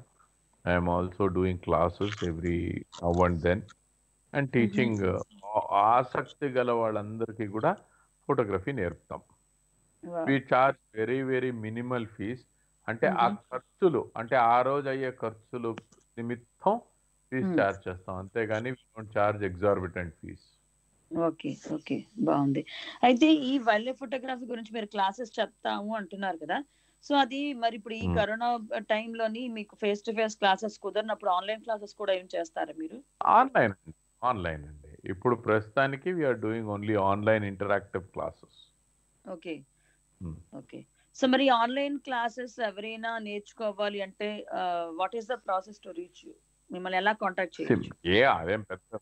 I'm also doing classes every now and then and teaching ఆసక్తి గల వాళ్ళందరికీ కూడా photography నేర్పుతాం. We charge very very minimal fees. అంటే ఆ. ఖర్చులు అంటే ఆ రోజు అయ్యే ఖర్చులు నిమిత్తం ఫీజ్. చార్జ్ చేస్తాం. అంతేగాని charge exorbitant fees. Okay okay బాగుంది. అయితే ఈ వైల్డ్ లైఫ్ ఫోటోగ్రఫీ గురించి మీరు క్లాసెస్ చెప్తాము అంటున్నారు కదా. సో అది మరి ఇప్పుడు ఈ. కరోనా టైంలోని మీకు ఫేస్ టు ఫేస్ క్లాసెస్ కుదరినప్పుడు ఆన్లైన్ క్లాసెస్ కూడా ఏం చేస్తారా మీరు? ఆన్లైన్ అండి ఆన్లైన్ అండి. ఇప్పుడు ప్రస్తుతానికి we're doing only online interactive classes. Okay. Okay so మరి ఆన్లైన్ క్లాసెస్ ఎవరైనా నేర్చుకోవాలి అంటే what is the process to reach మిమ్మల్ని ఎలా కాంటాక్ట్ చేయొచ్చు? ఏ అదేం పెద్ద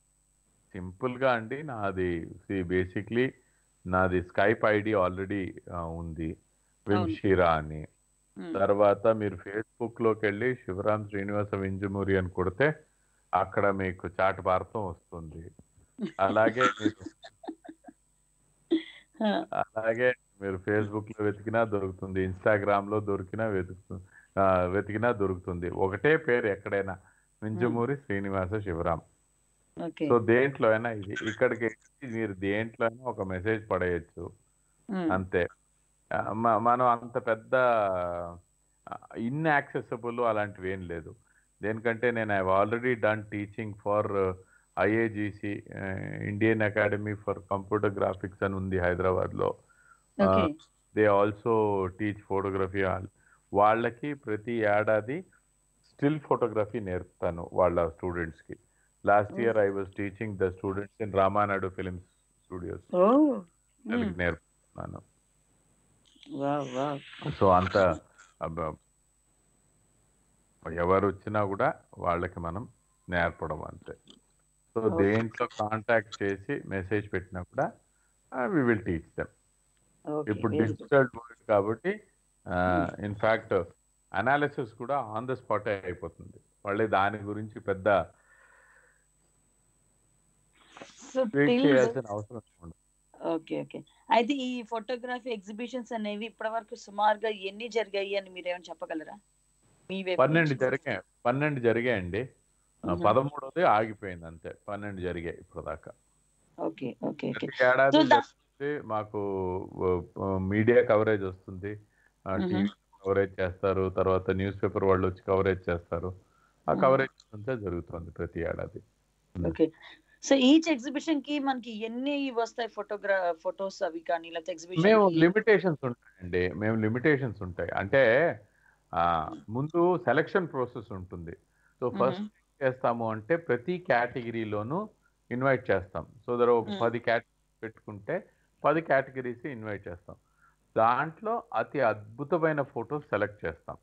సింపుల్గా అండి నాది బేసిక్లీ నాది స్కైప్ ఐడి ఆల్రెడీ ఉంది. వింషీరా అని. Hmm. తర్వాత మీరు ఫేస్బుక్లోకి వెళ్ళి శివరాం శ్రీనివాస వింజమూరి అని కొడితే అక్కడ మీకు చాటు భారతం వస్తుంది. అలాగే. అలాగే మీరు ఫేస్బుక్లో వెతికినా దొరుకుతుంది ఇన్స్టాగ్రామ్లో దొరికినా వెతుకుతుంది వెతికినా దొరుకుతుంది. ఒకటే పేరు ఎక్కడైనా వింజమూరి శ్రీనివాస శివరాం. ఓకే. సో దేంట్లో అయినా ఇది ఇక్కడికి మీరు దేంట్లో అయినా ఒక మెసేజ్ పడేయచ్చు. అంతే. మనం అంత పెద్ద ఇన్ యాక్సెసిబుల్ అలాంటివి ఏం లేదు. దేనికంటే నేను I already done teaching for IAGC Indian Academy for Computer Graphics అని ఉంది హైదరాబాద్లో దే ఆల్సో టీచ్ ఫోటోగ్రఫీ వాళ్ళకి ప్రతి ఏడాది స్టిల్ ఫోటోగ్రఫీ నేర్పుతాను వాళ్ళ స్టూడెంట్స్కి last year I was teaching the students in Ramanaidu films studios. నేర్పుతున్నాను. So అంత ఎవరు వచ్చినా కూడా వాళ్ళకి మనం నేర్పడం అంతే. సో. దేంట్లో కాంటాక్ట్ చేసి మెసేజ్ పెట్టినా కూడా వి విల్ టీచ్ దెమ్ ఇప్పుడు డిజిటల్ వరల్డ్ కాబట్టి ఇన్ఫాక్ట్ అనాలిసిస్ కూడా ఆన్ ద స్పాట్ అయిపోతుంది. మళ్ళీ దాని గురించి పెద్ద చేయాల్సిన అవసరం ఉండదు. Okay okay. అయితే ఈ ఫోటోగ్రఫీ ఎగ్జిబిషన్స్ అనేవి ఇప్పటి వరకు సుమారుగా ఎన్ని జరిగాయి అని మీరు ఏమైనా చెప్పగలరా? పన్నెండు. జరిగాయి పన్నెండు జరిగాయండి. పదమూడోది ఆగిపోయింది అంతే పన్నెండు జరిగాయి ఇప్పుడు దాకా ఓకే ఓకే. ఓకే మాకు మీడియా కవరేజ్ వస్తుంది. టీవీ కవరేజ్ చేస్తారు. తర్వాత న్యూస్ పేపర్ వాళ్ళు వచ్చి కవరేజ్ చేస్తారు. ఆ. కవరేజ్ అంతా జరుగుతుంది ప్రతి ఏడాది. ఓకే. సో ఈచ్ ఎగ్జిబిషన్కి మనకి ఎన్ని వస్తాయి ఫోటోగ్రా ఫోటోస్ అవి కానీ లేకపోతే ఎగ్జిబిషన్ మేము లిమిటేషన్స్ ఉంటాయండి. మేము లిమిటేషన్స్ ఉంటాయి. అంటే ముందు సెలక్షన్ ప్రాసెస్ ఉంటుంది. సో ఫస్ట్ చేస్తాము అంటే ప్రతి కేటగిరీలోనూ ఇన్వైట్ చేస్తాం. సో దర్ ఒక. పది కేటగిరీస్ పెట్టుకుంటే పది కేటగిరీస్ ఇన్వైట్ చేస్తాం. దాంట్లో అతి అద్భుతమైన ఫోటోస్ సెలెక్ట్ చేస్తాం.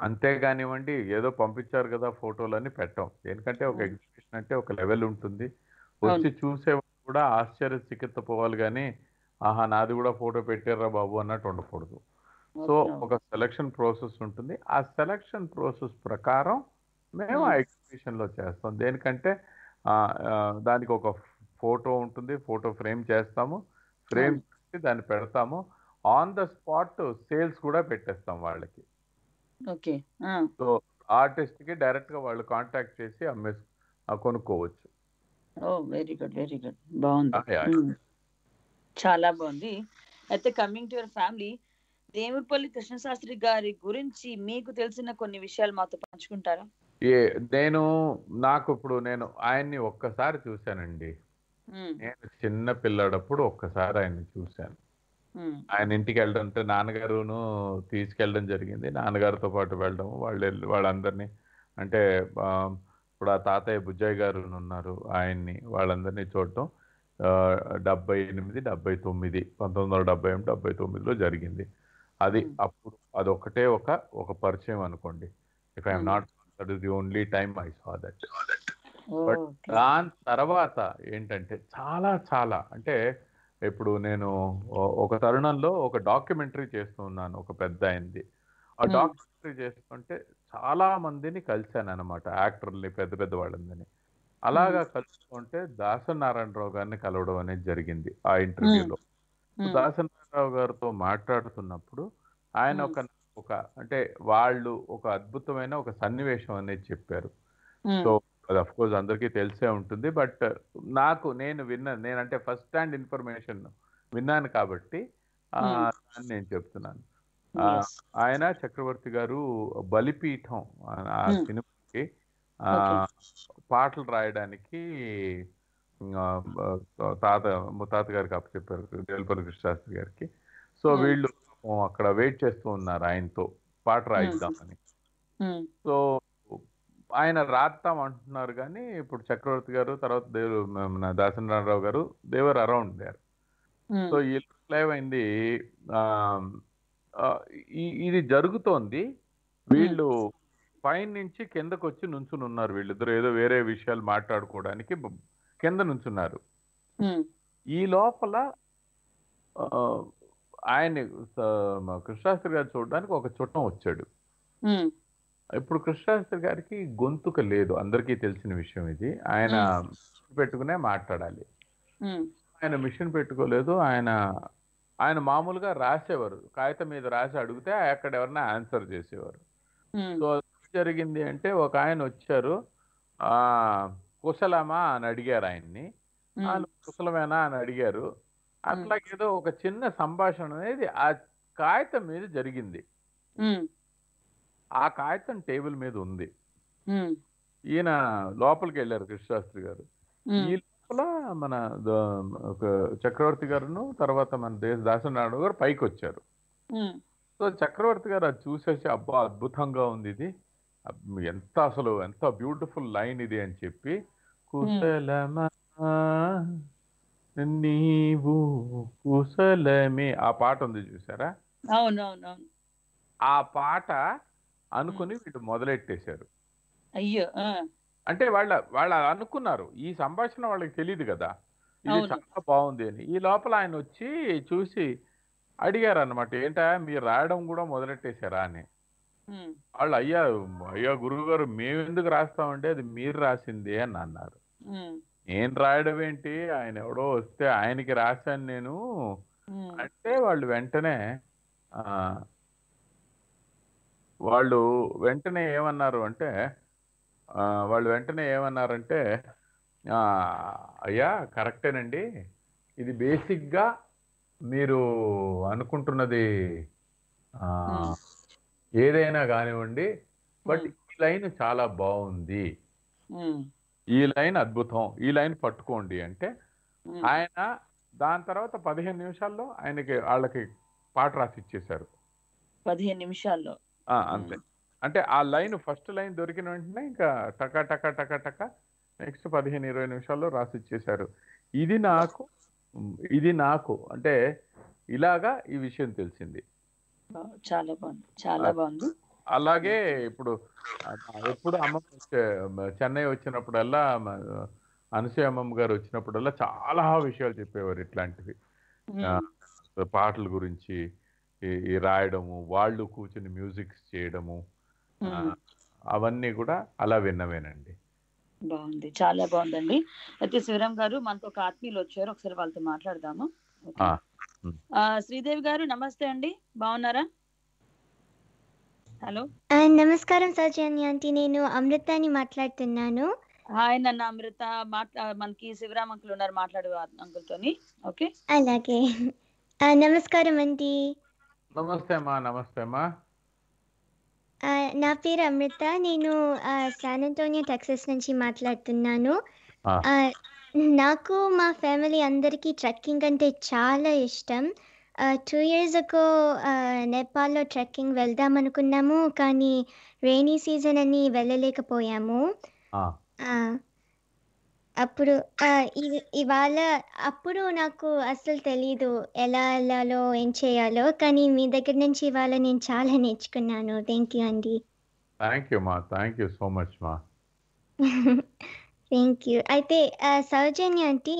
అంతేగానివ్వండి ఏదో పంపించారు కదా ఫోటోలని పెట్టాం. ఎందుకంటే ఒక. ఎగ్జిబిషన్ అంటే ఒక లెవెల్ ఉంటుంది. వచ్చి చూసే కూడా ఆశ్చర్య చికిత్స పోవాలి కానీ ఆహా నాది కూడా ఫోటో పెట్టారా బాబు అన్నట్టు ఉండకూడదు. సో ఒక సెలక్షన్ ప్రాసెస్ ఉంటుంది. ఆ సెలక్షన్ ప్రాసెస్ ప్రకారం మేము ఆ Hmm. ఎగ్జిబిషన్లో చేస్తాం. దేనికంటే దానికి ఒక ఫోటో ఉంటుంది ఫోటో ఫ్రేమ్ చేస్తాము ఫ్రేమ్. చేసి దాన్ని పెడతాము. ఆన్ ద స్పాట్ సేల్స్ కూడా పెట్టేస్తాం వాళ్ళకి. ఓకే. సో ఆర్టిస్ట్కి డైరెక్ట్గా వాళ్ళు కాంటాక్ట్ చేసి అమ్మేసి ఆ, కొనుక్కోవచ్చు. Oh very good very good. బాగుంది. చాలా బాగుంది. అయితే coming to your family Devulapalli Krishnashastri గారి గురించి మీకు తెలిసిన కొన్ని విషయాలు మాతో పంచుకుంటారా? ఏ నేను నాకు ఇప్పుడు నేను ఆయన్ని ఒక్కసారి చూశానండి. నేను చిన్న పిల్లడప్పుడు ఒక్కసారి ఆయన్ని చూశాను. ఆయన ఇంటికి వెళ్ళడంటే నాన్నగారును తీసుకెళ్ళడం జరిగింది. నాన్నగారితో పాటు వెళ్ళడం వాళ్ళు వెళ్ళి వాళ్ళందరినీ అంటే ఇప్పుడు ఆ తాతయ్య బుజ్జయ్య గారు ఉన్నారు ఆయన్ని వాళ్ళందరినీ చూడటం. డెబ్బై ఎనిమిది డెబ్బై తొమ్మిది పంతొమ్మిది వందల డెబ్బై ఎనిమిది డెబ్బై తొమ్మిదిలో జరిగింది. అది. అప్పుడు అదొకటే ఒక ఒక పరిచయం అనుకోండి. If I'm. Not the only time I saw that okay. దాని తర్వాత ఏంటంటే చాలా చాలా అంటే ఇప్పుడు నేను ఒక తరుణంలో ఒక డాక్యుమెంటరీ చేస్తూ ఉన్నాను ఒక పెద్ద అయింది ఆ. డాక్యుమెంటరీ చేస్తుంటే చాలా మందిని కలిశాను అనమాట యాక్టర్ని పెద్ద పెద్ద వాళ్ళందరినీ. అలాగా కలుసుకుంటే దాసనారాయణరావు గారిని కలవడం అనేది జరిగింది ఆ ఇంటర్వ్యూలో. దాసనారాయణరావు గారితో మాట్లాడుతున్నప్పుడు ఆయన. ఒక ఒక అంటే వాళ్ళు ఒక అద్భుతమైన ఒక సన్నివేశం అనేది చెప్పారు. సో అది అఫ్ కోర్స్ అందరికీ తెలిసే ఉంటుంది బట్ నాకు నేను విన్న నేనంటే ఫస్ట్ హ్యాండ్ ఇన్ఫర్మేషన్ విన్నాను కాబట్టి Hmm. నేను చెప్తున్నాను. ఆయన చక్రవర్తి గారు బలిపీఠం ఆ- Hmm. సినిమాకి పాటలు రాయడానికి తాత ముత్తాత గారికి అప్పచెప్పారు దేవపల్లి కృష్ణశాస్త్రి గారికి సో Hmm. వీళ్ళు అక్కడ వెయిట్ చేస్తూ ఉన్నారు ఆయనతో పాట రాయిద్దామని సో ఆయన రాద్దాం అంటున్నారు కానీ ఇప్పుడు చక్రవర్తి గారు తర్వాత దేవు మన దాసనారాయణరావు గారు దేవర్ అరౌండ్ దేర్ సో ఈ ఈ- ఇది జరుగుతోంది. వీళ్ళు పైన నుంచి కిందకు వచ్చి నుంచుని ఉన్నారు వీళ్ళిద్దరు. ఏదో వేరే విషయాలు మాట్లాడుకోవడానికి కింద నుంచున్నారు. ఈ లోపల ఆ, ఆయన్ని స- మా కృష్ణాస్త్రి గారు చూడడానికి ఒక చుట్టం వచ్చాడు. ఇప్పుడు కృష్ణాస్త్రి గారికి గొంతుక లేదు. అందరికీ తెలిసిన విషయం ఇది. ఆయన పెట్టుకునే మాట్లాడాలి. ఆయన మిషన్ పెట్టుకోలేదు. ఆయన ఆయన మామూలుగా రాసేవారు. కాగితం మీద రాసి అడిగితే అక్కడ ఎవరైనా ఆన్సర్ చేసేవారు. సో జరిగింది అంటే ఒక ఆయన వచ్చారు. ఆ కుశలమా అని అడిగారు ఆయన్ని. mm, "ఆ, నువ్వు కుశలమేనా అని అడిగారు. అట్లాగేదో ఒక చిన్న సంభాషణ అనేది ఆ కాగితం మీద జరిగింది. ఆ కాగితం టేబుల్ మీద ఉంది. ఈయన లోపలికి వెళ్ళారు కృష్ణశాస్త్రి గారు. ఈ లోపల మన చక్రవర్తి గారును తర్వాత మన దేశ దాసనారాయణ గారు పైకి వచ్చారు. సో చక్రవర్తి గారు అది చూసేసి అబ్బా అద్భుతంగా ఉంది ఇది. ఎంత అసలు ఎంత బ్యూటిఫుల్ లైన్ ఇది అని చెప్పి కుశలమా నీవు కుశలమే. ఆ పాట ఉంది చూసారా? ఆ పాట అనుకుని వీళ్ళు మొదలెట్టేశారు. అయ్యో అంటే వాళ్ళ వాళ్ళ అనుకున్నారు. ఈ సంభాషణ వాళ్ళకి తెలియదు కదా. ఇది. చాలా బాగుంది అని. ఈ లోపల ఆయన వచ్చి చూసి అడిగారు అనమాట ఏంటా మీరు రాయడం కూడా మొదలెట్టేశారా? అని. వాళ్ళు అయ్యా అయ్యా గురువు గారు మేము ఎందుకు రాస్తామంటే అది మీరు రాసింది అని అన్నారు. నేను రాయడం ఏంటి? ఆయన ఎవడో వస్తే ఆయనకి రాశాను నేను. అంటే వాళ్ళు వెంటనే ఆ వాళ్ళు వెంటనే ఏమన్నారు అంటే వాళ్ళు వెంటనే ఏమన్నారంటే అయ్యా కరెక్టేనండి ఇది బేసిక్గా మీరు అనుకుంటున్నది. ఏదైనా కానివ్వండి బట్. ఈ లైన్ చాలా బాగుంది ఈ లైన్ అద్భుతం ఈ లైన్ పట్టుకోండి అంటే. ఆయన దాని తర్వాత పదిహేను నిమిషాల్లో ఆయనకి వాళ్ళకి పాట రాసి ఇచ్చేశారు పదిహేను నిమిషాల్లో అంతే. అంటే ఆ లైన్ ఫస్ట్ లైన్ దొరికిన వెంటనే ఇంకా టక టక టక టక నెక్స్ట్ పదిహేను ఇరవై నిమిషాల్లో రాసి ఇచ్చేశారు. ఇది నాకు ఇది నాకు అంటే ఇలాగా ఈ విషయం తెలిసింది. చాలా బాగుంది చాలా బాగుంది. అలాగే ఇప్పుడు ఎప్పుడు అమ్మమ్మ వచ్చే- చెన్నై వచ్చినప్పుడల్లా అనసూయ అమ్మమ్మ గారు వచ్చినప్పుడల్లా చాలా విషయాలు చెప్పేవారు ఇట్లాంటివి. పాటల గురించి ఈ రాయడము వాళ్ళు కూర్చుని మ్యూజిక్ చేయడము. అవన్నీ కూడా అలా విన్నవేనండి. బాగుంది. చాలా బాగుందండి. అయితే శివరాం గారు మనకు ఒక ఆత్మీయులు వచ్చారు. ఒకసారి వాళ్ళతో మాట్లాడదాము. శ్రీదేవి గారు నమస్తే అండి. బాగున్నారా? హలో. నమస్కారం సౌజన్య ఆంటీ. నేను అమృతాని మాట్లాడుతున్నాను. హాయ్ నన్న అమృత. మాట్లా మనకి శివరాం అంకుల్ ఉన్నారు మాట్లాడు అంకుల్ తోని ఓకే. అలాగే. నమస్కారం ఆంటీ. నమస్తే అమ్మా నమస్తే అమ్మా. నా పేరు అమృత. నేను ఆ, శాన్ అంటోనియో టెక్సస్ నుంచి మాట్లాడుతున్నాను. నాకు మా ఫ్యామిలీ అందరికీ ట్రెక్కింగ్ అంటే చాలా ఇష్టం. టూ ఇయర్స్ అగో నేపాల్లో ట్రెక్కింగ్ వెళ్దాం అనుకున్నాము కానీ రైనీ సీజన్ అని వెళ్ళలేకపోయాము. అప్పుడు ఆ, ఇవాళ అప్పుడు నాకు అసలు తెలీదు ఎలా వెళ్ళాలో ఏం చేయాలో కానీ మీ దగ్గర నుంచి ఇవాళ నేను చాలా నేర్చుకున్నాను. థ్యాంక్ యూ అండి. థ్యాంక్ యూ మా థ్యాంక్ యూ సో మచ్ మా. థ్యాంక్ యూ అయితే ఆ, సౌజన్య ఆంటీ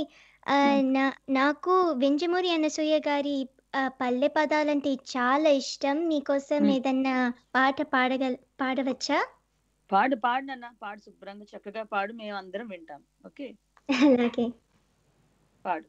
ఆ, నా నాకు వింజమూరి అనసూయ గారి ఆ, పల్లె పదాలంటే చాలా ఇష్టం. మీకోసం. ఏదన్నా పాట పాడగల పాడవచ్చా? పాడు పాడు నాన్న పాడు శుభ్రంగా చక్కగా పాడు మేము అందరం వింటాం ఓకే పాడు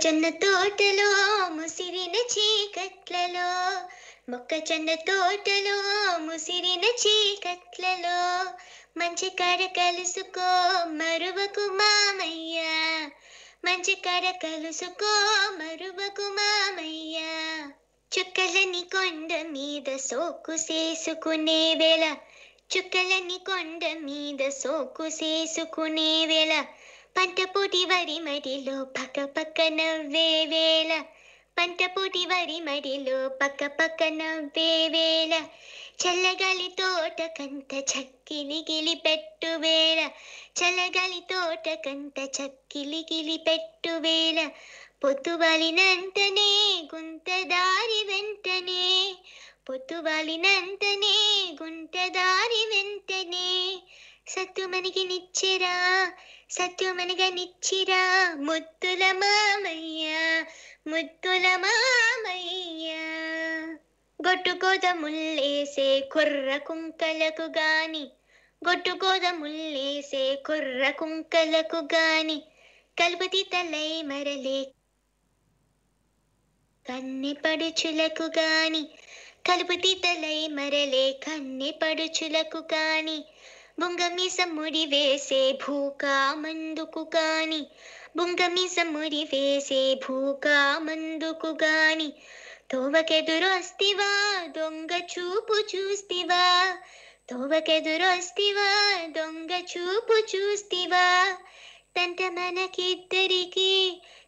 మొక్కజొన్న తోటలో ముసిరిన చీకట్లలో మొక్కజొన్న తోటలో ముసిరిన చీకట్లలో. మంచి కడ కలుసుకో మరువకు మామయ్య మంచి కడ కలుసుకో మరువకు మామయ్య. చుక్కలని కొండ మీద సోకు చేసుకునే వేళ చుక్కలని కొండ మీద సోకు చేసుకునే వేళ పంట పొటి వరి మడిలో పక్క పక్క నవ్వే వేళ పంట పొటి వరి మడిలో పక్క పక్క నవ్వే వేళ చల్లగాలి తోట కంత చక్కిలి గిలి పెట్టు వేళ చల్లగాలి తోట కంత చక్కిలి గిలి పెట్టు వేళ పొద్దువాలినంతనే గుంత దారి వెంటనే. పొద్దువాలినంతనే గుంట దారి వెంటనే. సత్తు మనకి నిచ్చిరా సత్తు మనగా నిచ్చిరా ముత్తుల మామయ్య ముత్తుల మామయ్య గొట్టుకోద ముల్లేసే కుర్ర కుంకలకు గాని గొట్టుకోద ముల్లేసే కుర్ర కుంకలకు గాని కలుపతి తలై మరలే కన్నె పడుచులకు గాని కలుపతి తలై మరలే కన్నె పడుచులకు గాని బుంగమీస ముడి వేసే భూకా గాని బుంగమీస ముడి వేసే భూకా మందుకు గాని తోవకెదురొస్తివా దొంగ చూపు చూస్తివా తోవకెదురొస్తివా దొంగ చూపు చూస్తివా తంట మనకిద్దరికి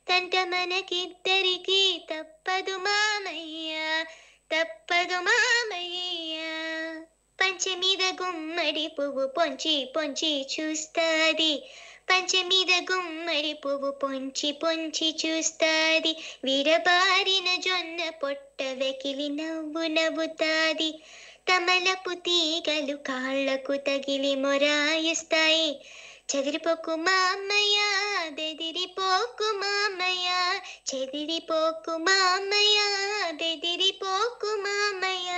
తంట మనకిద్దరికి తప్పదు మామయ్య తప్పదు మామయ్య. పంచమీద గుమ్మడి పువ్వు పొంచి పొంచి చూస్తాది. పంచమీద గుమ్మడి పువ్వు పొంచి పొంచి చూస్తాది. విరబారిన జొన్న పొట్ట వెకిలి నవ్వు నవ్వుతాది. తమలపు తీగలు కాళ్ళకు తగిలి మొరాయిస్తాయి. చెదిరిపోకు మామయ్య బెదిరిపోకు మామయ్య చెదిరిపోకు మామయ్య బెదిరిపోకు మామయ్య.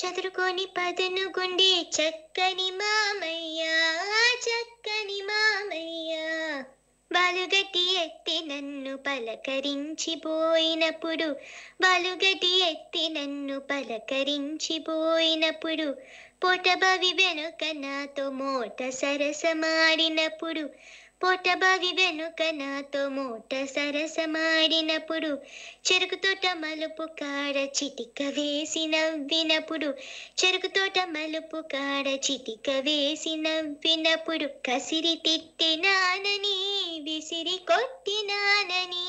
చదురుకొని పదను గుండి చక్కని మామయ్య చక్కని మామయ్య. బాలుగట్టి ఎత్తి నన్ను పలకరించిపోయినప్పుడు పోయినప్పుడు ఎత్తి నన్ను పలకరించిపోయినప్పుడు పొటబవి వెనుక నాతో మోట సరసమాడినప్పుడు పోటబావి వెనుక నాతో మోట సరసమాడినప్పుడు చెరుకు తోట మలుపు కాడ చిటిక వేసి నవ్వినప్పుడు చెరుకు తోట మలుపు కాడ చిటిక వేసి నవ్వినప్పుడు కసిరి తిట్టినానని విసిరి కొట్టినానని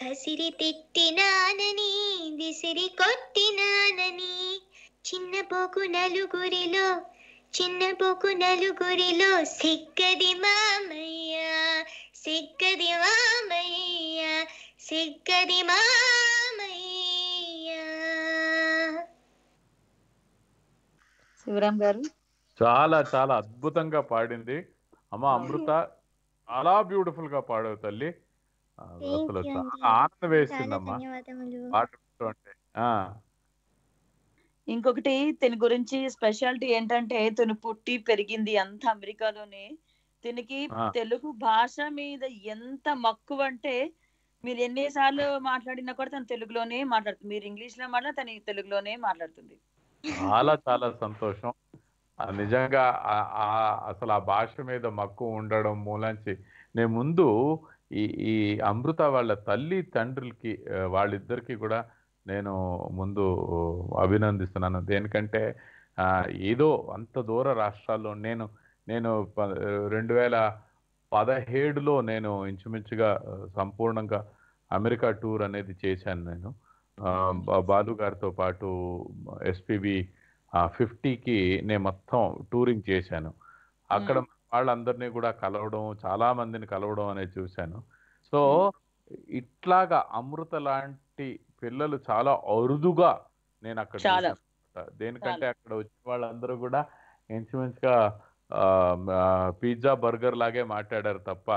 కసిరి తిట్టినానని విసిరి కొట్టినానని చిన్న పోకు నలుగురిలో చిన్న పోకు నలుగురిలో సిగ్గది మామయ్య సిగ్గది మామయ్య సిగ్గది మామయ్య శివరాం గారు? చాలా చాలా అద్భుతంగా పాడింది. అమ్మ అమృత చాలా బ్యూటిఫుల్గా పాడావు తల్లి. అసలు. చాలా ఆనందం వేసిందమ్మా ఇంకొకటి తన గురించి స్పెషాలిటీ ఏంటంటే తను పుట్టి పెరిగింది అంతా అమెరికాలోనే. తనకి ఆ. తెలుగు భాష మీద ఎంత మక్కువ అంటే మీరు ఎన్నిసార్లు మాట్లాడినా కూడా తను తెలుగులోనే మాట్లాడుతుంది మీరు ఇంగ్లీష్లో మాట్లాడినా తను తెలుగులోనే మాట్లాడుతుంది. చాలా చాలా సంతోషం. నిజంగా అసలు ఆ భాష మీద మక్కువ ఉండడం మూలంచి నేను ముందు ఈ ఈ అమృత వాళ్ళ తల్లి తండ్రులకి వాళ్ళిద్దరికి కూడా నేను ముందు అభినందిస్తున్నాను. దేనికంటే ఆ, ఏదో అంత దూర రాష్ట్రాల్లో నేను నేను ప- రెండు వేల పదిహేడులో నేను ఇంచుమించుగా సంపూర్ణంగా అమెరికా టూర్ అనేది చేశాను నేను. బాలు గారితో పాటు ఎస్పీబి ఫిఫ్టీకి నేను మొత్తం టూరింగ్ చేశాను. అక్కడ వాళ్ళందరినీ కూడా కలవడం చాలా మందిని కలవడం అనేది చూశాను. సో ఇట్లాగా అమృత లాంటి పిల్లలు చాలా అరుదుగా నేను అక్కడ. దేనికంటే అక్కడ వచ్చిన వాళ్ళందరూ కూడా ఇంచుమించుగా పిజ్జా బర్గర్ లాగే మాట్లాడారు తప్ప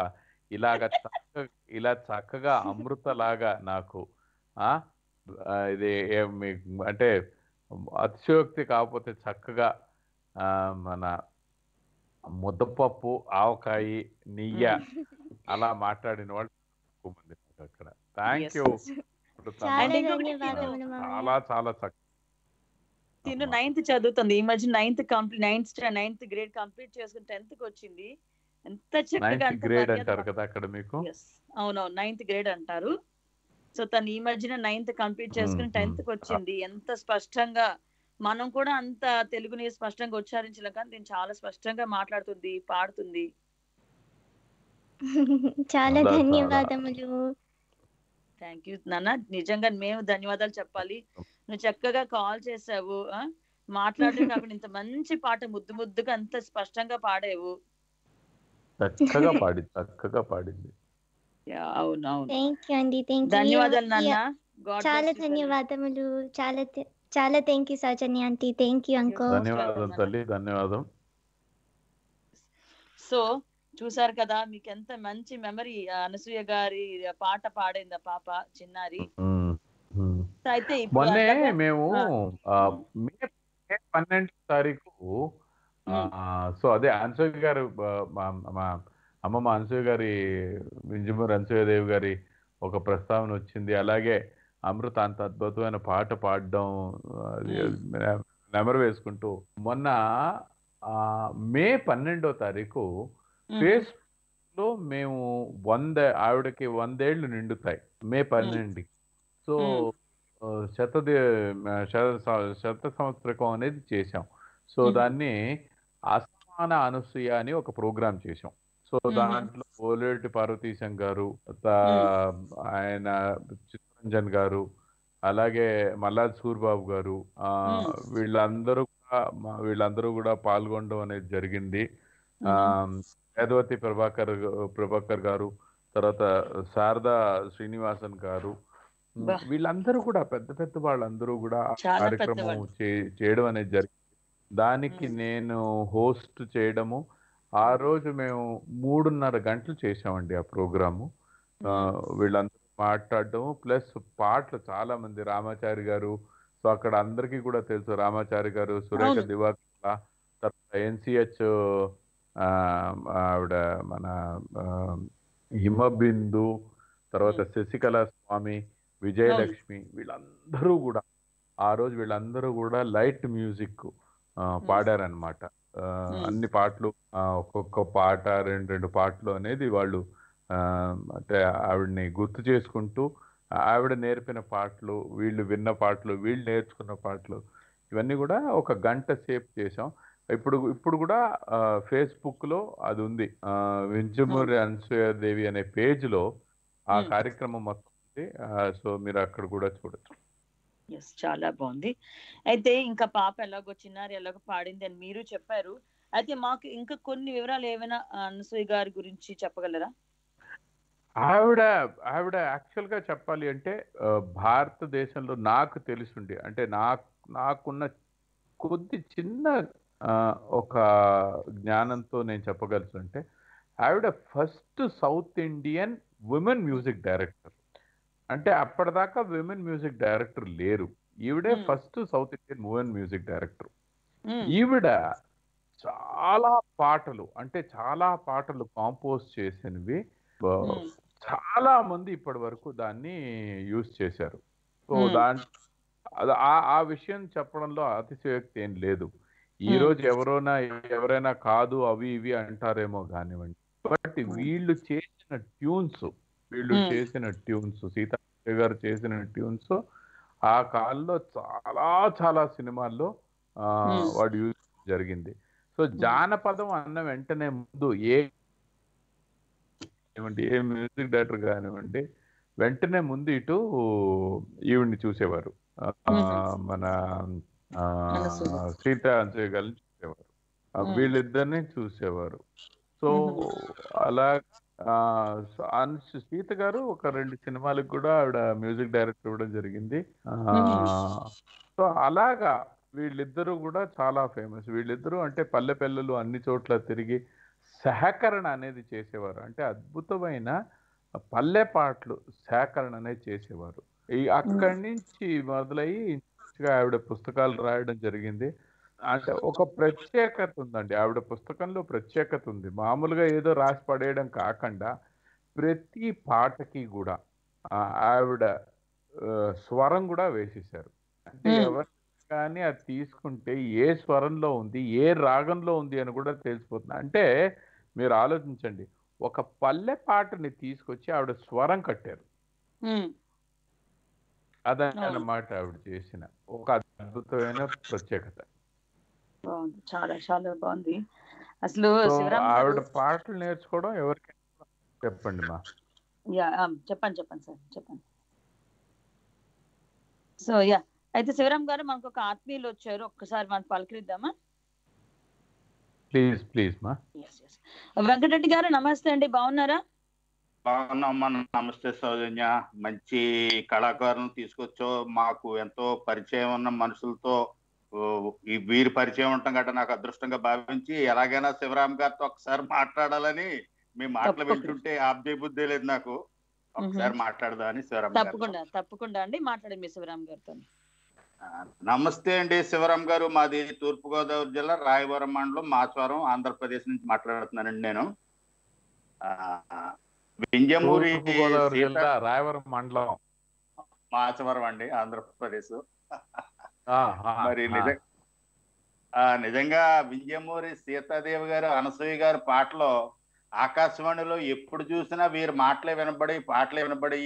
ఇలాగ చక్కగా ఇలా చక్కగా అమృత లాగా నాకు ఇది అంటే అతిశయోక్తి కాకపోతే చక్కగా ఆ, మన ముద్దపప్పు ఆవకాయ నెయ్య అలా మాట్లాడిన వాళ్ళు అక్కడ. థ్యాంక్. యూ చాలా చాలా చక్కగా తిను నైన్త్ చదువుతుంది. ఈ మధ్య ninth complete ninth ninth grade complete చేసుకుని టెన్త్కి వచ్చింది. ఎంత చక్కగా గ్రేడ్ అంటారు కదా అక్కడ మీకు. అవునవును నైన్త్ గ్రేడ్ అంటారు. సో తను ఈ మధ్యన నైన్త్ కంప్లీట్ చేసుకుని టెన్త్కి. వచ్చింది. ఎంత స్పష్టంగా మనం కూడా అంత తెలుగుని స్పష్టంగా ఉచ్చారించలేం కానీ నేను చాలా స్పష్టంగా మాట్లాడుతుంది పాడుతుంది. చాలా చాలా, ధన్యవాదములు. థ్యాంక్ యూ నాన్న నిజంగా మేము ధన్యవాదాలు చెప్పాలి. నువ్వు చక్కగా కాల్ చేసావు ఆ? మాట్లాడడం కాకుండా ఇంత మంచి పాట ముద్దు ముద్దుగా అంత స్పష్టంగా పాడావు. చక్కగా పాడింది చక్కగా పాడింది. ధన్యవాదాలు నాన్న. చాలా. ధన్యవాదములు. చాలా చాలా thank you Soujanya aunty thank you అంకో ధన్యవాదం తల్లి ధన్యవాదం. సో చూసారు కదా మీకు ఎంత మంచి మెమరీ అనసూయ గారి పాట పాడింది పాప చిన్నారి. అయితే మొన్నే మేము మే మే పన్నెండు తారీఖు సో అదే అనసూయ గారు మా అమ్మమ్మ అనసూయ గారి వింజమూరి అనసూయదేవి గారి ఒక ప్రస్తావన వచ్చింది. అలాగే అమృత అంత అద్భుతమైన పాట పాడడం నెమరు వేసుకుంటూ మొన్న ఆ, మే పన్నెండో తారీఖు మ్మ్. ఫేస్బుక్లో మేము వంద ఆవిడకి వందేళ్ళు నిండుతాయి. మే పన్నెండుకి. సో శతది శత శత సంవత్సరకం అనేది చేశాం సో. దాన్ని అసమాన అనసూయ అని ఒక ప్రోగ్రామ్ చేశాం సో. దాంట్లో ఓలేటి పార్వతీశం గారు ఆయన చిత్తరంజన్ గారు అలాగే మల్లాది సూర్బాబు గారు. వీళ్ళందరూ కూడా వీళ్ళందరూ కూడా పాల్గొనడం అనేది జరిగింది ఆ వేదవతి ప్రభాకర్ ప్రభాకర్ గారు తర్వాత శారదా శ్రీనివాసన్ గారు. వీళ్ళందరూ కూడా పెద్ద పెద్ద వాళ్ళందరూ కూడా కార్యక్రమం చేయడం అనేది జరిగింది. దానికి. నేను హోస్ట్ చేయడము ఆ రోజు మేము మూడున్నర గంటలు చేసామండి ఆ ప్రోగ్రాము. వీళ్ళందరూ మాట్లాడడం ప్లస్ పాటలు చాలా మంది రామాచారి గారు సో అక్కడ అందరికీ కూడా తెలుసు రామాచారి గారు సురేఖ. దివాకర్ తర్వాత ఎన్సిహెచ్ ఆవిడ మన హిమబిందు తర్వాత శశికళ స్వామి విజయలక్ష్మి వీళ్ళందరూ కూడా ఆ రోజు వీళ్ళందరూ కూడా లైట్ మ్యూజిక్ పాడారనమాట. అన్ని పాటలు ఒక్కొక్క పాట రెండు రెండు పాటలు అనేది వాళ్ళు అంటే ఆవిడని గుర్తు చేసుకుంటూ ఆవిడ నేర్పిన పాటలు వీళ్ళు విన్న పాటలు వీళ్ళు నేర్చుకున్న పాటలు ఇవన్నీ కూడా ఒక గంట సేపు చేసాం ఇప్పుడు ఇప్పుడు కూడా ఫేస్బుక్లో అది ఉంది. వింజమూరి అనసూయాదేవి అనే పేజ్లో ఆ. కార్యక్రమం మొత్తం సో మీరు అక్కడ కూడా చూడొచ్చు. ఎస్ చాలా బాగుంది. అయితే ఇంకా పాప ఎలాగో చిన్నారి ఎలాగో పాడింది అని మీరు చెప్పారు. అయితే మాకు ఇంకా కొన్ని వివరాలు ఏమైనా అనసూయ గారి గురించి చెప్పగలరా? ఆవిడ ఆవిడ యాక్చువల్గా చెప్పాలి అంటే భారతదేశంలో నాకు తెలుసుండి. అంటే నాకు నాకున్న కొద్ది చిన్న ఒక జ్ఞానంతో నేను చెప్పగలను అంటే ఆవిడ first South Indian women music director. అంటే అప్పటిదాకా విమెన్ మ్యూజిక్ డైరెక్టర్ లేరు ఈవిడే. First South Indian women music director. ఈవిడ చాలా పాటలు అంటే చాలా పాటలు కాంపోజ్ చేసినవి. చాలా మంది ఇప్పటి వరకు దాన్ని యూజ్ చేశారు సో. దాని ఆ- ఆ విషయం చెప్పడంలో అతిశయోక్తి ఏం లేదు ఈ. రోజు ఎవరైనా ఎవరైనా కాదు అవి ఇవి అంటారేమో కానివ్వండి బట్ వీళ్ళు చేసిన ట్యూన్స్ వీళ్ళు. చేసిన ట్యూన్స్ సీతా గారు చేసిన ట్యూన్స్ ఆ కాలంలో చాలా చాలా సినిమాల్లో ఆ. వాడు యూజ్ జరిగింది సో జానపదం అన్న వెంటనే ముందు ఏ ఏమండి ఏ మ్యూజిక్ డైరెక్టర్ కానివ్వండి వెంటనే ముందు ఇటు ఈవిడ్ని చూసేవారు. మన. సీత అంశయ్య గారిని చూసేవారు. వీళ్ళిద్దరిని చూసేవారు సో Mhm. సీత గారు ఒక రెండు సినిమాలకు కూడా ఆవిడ మ్యూజిక్ డైరెక్టర్ ఇవ్వడం జరిగింది. సో అలాగా వీళ్ళిద్దరూ కూడా చాలా ఫేమస్. వీళ్ళిద్దరూ అంటే పల్లె పిల్లలు అన్ని చోట్ల తిరిగి సేకరణ అనేది చేసేవారు. అంటే అద్భుతమైన పల్లె పాటలు సేకరణ అనేది చేసేవారు. ఈ అక్కడి నుంచి మొదలయ్యి ఆవిడ పుస్తకాలు రాయడం జరిగింది. అంటే ఒక ప్రత్యేకత ఉందండి ఆవిడ పుస్తకంలో ప్రత్యేకత ఉంది మామూలుగా ఏదో రాసి పడేయడం కాకుండా ప్రతి పాటకి కూడా ఆవిడ స్వరం కూడా వేసేశారు. అంటే. ఎవరు కానీ అది తీసుకుంటే ఏ స్వరంలో ఉంది ఏ రాగంలో ఉంది అని కూడా తెలిసిపోతుంది. అంటే మీరు ఆలోచించండి. ఒక పల్లె పాటని తీసుకొచ్చి ఆవిడ స్వరం కట్టారు. అదన్నమాట ఆవిడ చేసిన. ఒక అద్భుతమైన ప్రత్యేకత. బాగుంది. చాలా చాలా బాగుంది. అసలు ఆవిడ పాటలు నేర్చుకోవడం ఎవరికైనా చెప్పండి మా. యా చెప్పండి చెప్పండి సార్ చెప్పండి. సో యా అయితే శివరామ్ గారు మనకు ఒక ఆత్మీయులు వచ్చారు. ఒక్కసారి మనం పలకరిద్దామా? ప్లీజ్ ప్లీజ్ మా. వెంకటరెడ్డి గారు నమస్తే అండి. బాగున్నారా? బాగున్నామ్మా నమస్తే సౌజన్య. మంచి కళాకారులను తీసుకొచ్చో మాకు ఎంతో పరిచయం ఉన్న మనుషులతో ఈ వీరి పరిచయం ఉండటం గట్రా నాకు అదృష్టంగా భావించి ఎలాగైనా శివరామ్ గారితో ఒకసారి మాట్లాడాలని మీ మాటలు. వింటుంటే ఆబ్జే బుద్ధి లేదు నాకు. ఒకసారి మాట్లాడదామని శివరామ్ గారితో. తప్పకుండా తప్పకుండా అండి. మాట్లాడండి మీ శివరామ్ గారితో నమస్తే అండి శివరామ్ గారు. మాది తూర్పుగోదావరి జిల్లా రాయవరం మండలం మాచవరం ఆంధ్రప్రదేశ్ నుంచి మాట్లాడుతున్నానండి నేను. ఆ, వింజమూరి రాయవరం మండలం. మాచవరం అండి ఆంధ్రప్రదేశ్. మరి ఆ. నిజ ఆ, నిజంగా వింజమూరి సీతాదేవి గారు అనసూయ గారి పాటలో ఆకాశవాణిలో ఎప్పుడు చూసినా వీరి మాటలే వినబడి పాటలే వినబడి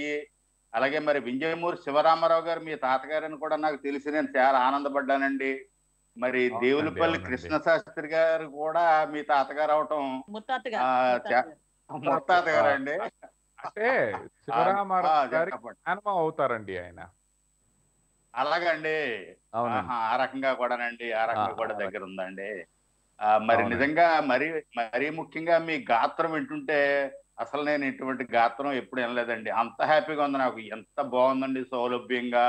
అలాగే మరి వింజమూరి శివరామారావు గారు మీ తాతగారని కూడా నాకు తెలిసి నేను చాలా ఆనందపడ్డానండి. మరి దేవులపల్లి. కృష్ణ శాస్త్రి గారు కూడా మీ తాతగారు అవటం ముత్తాత ఆ, గారు అండి అంటే శివరామారావు గారి అవుతారండి ఆయన. అలాగండి. ఆ రకంగా కూడానండి ఆ రకంగా కూడా. దగ్గర ఉందండి. మరి. నిజంగా మరి మరీ ముఖ్యంగా మీ గాత్రం వింటుంటే అసలు నేను ఇటువంటి గాత్రం ఎప్పుడు వినలేదండి. అంత హ్యాపీగా ఉంది నాకు. ఎంత బాగుందండి సౌలభ్యంగా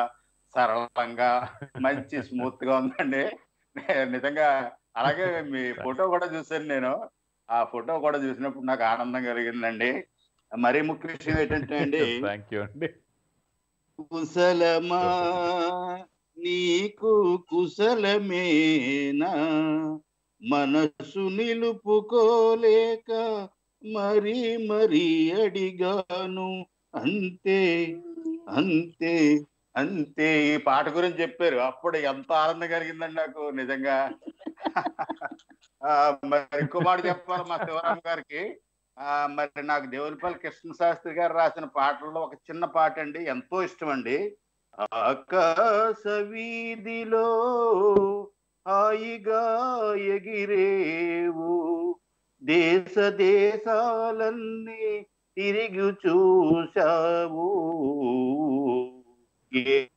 సరళంగా మంచి స్మూత్గా ఉందండి నిజంగా అలాగే మీ ఫోటో కూడా చూశాను నేను. ఆ ఫోటో కూడా చూసినప్పుడు నాకు ఆనందం కలిగిందండి. మరీ ముఖ్య విషయం ఏంటంటే అండి థ్యాంక్ యూ అండి. కుశలమా? నీకు కుశలమేనా? మనసు నిలుపుకోలేక మరీ మరీ అడిగాను. అంతే అంతే అంతే. ఈ పాట గురించి చెప్పారు. అప్పుడు ఎంత ఆనందం కలిగిందండి నాకు నిజంగా. ఆ, మరి ఇంకో మాట చెప్పాలి మా శివరామ్ గారికి. మరి నాకు దేవులపల్లి కృష్ణ శాస్త్రి గారు రాసిన పాటల్లో ఒక చిన్న పాట అండి ఎంతో ఇష్టం అండి ఆకాశ వీధిలో హాయిగా ఎగిరేవు దేశ దేశాలన్నీ తిరిగి చూశావు.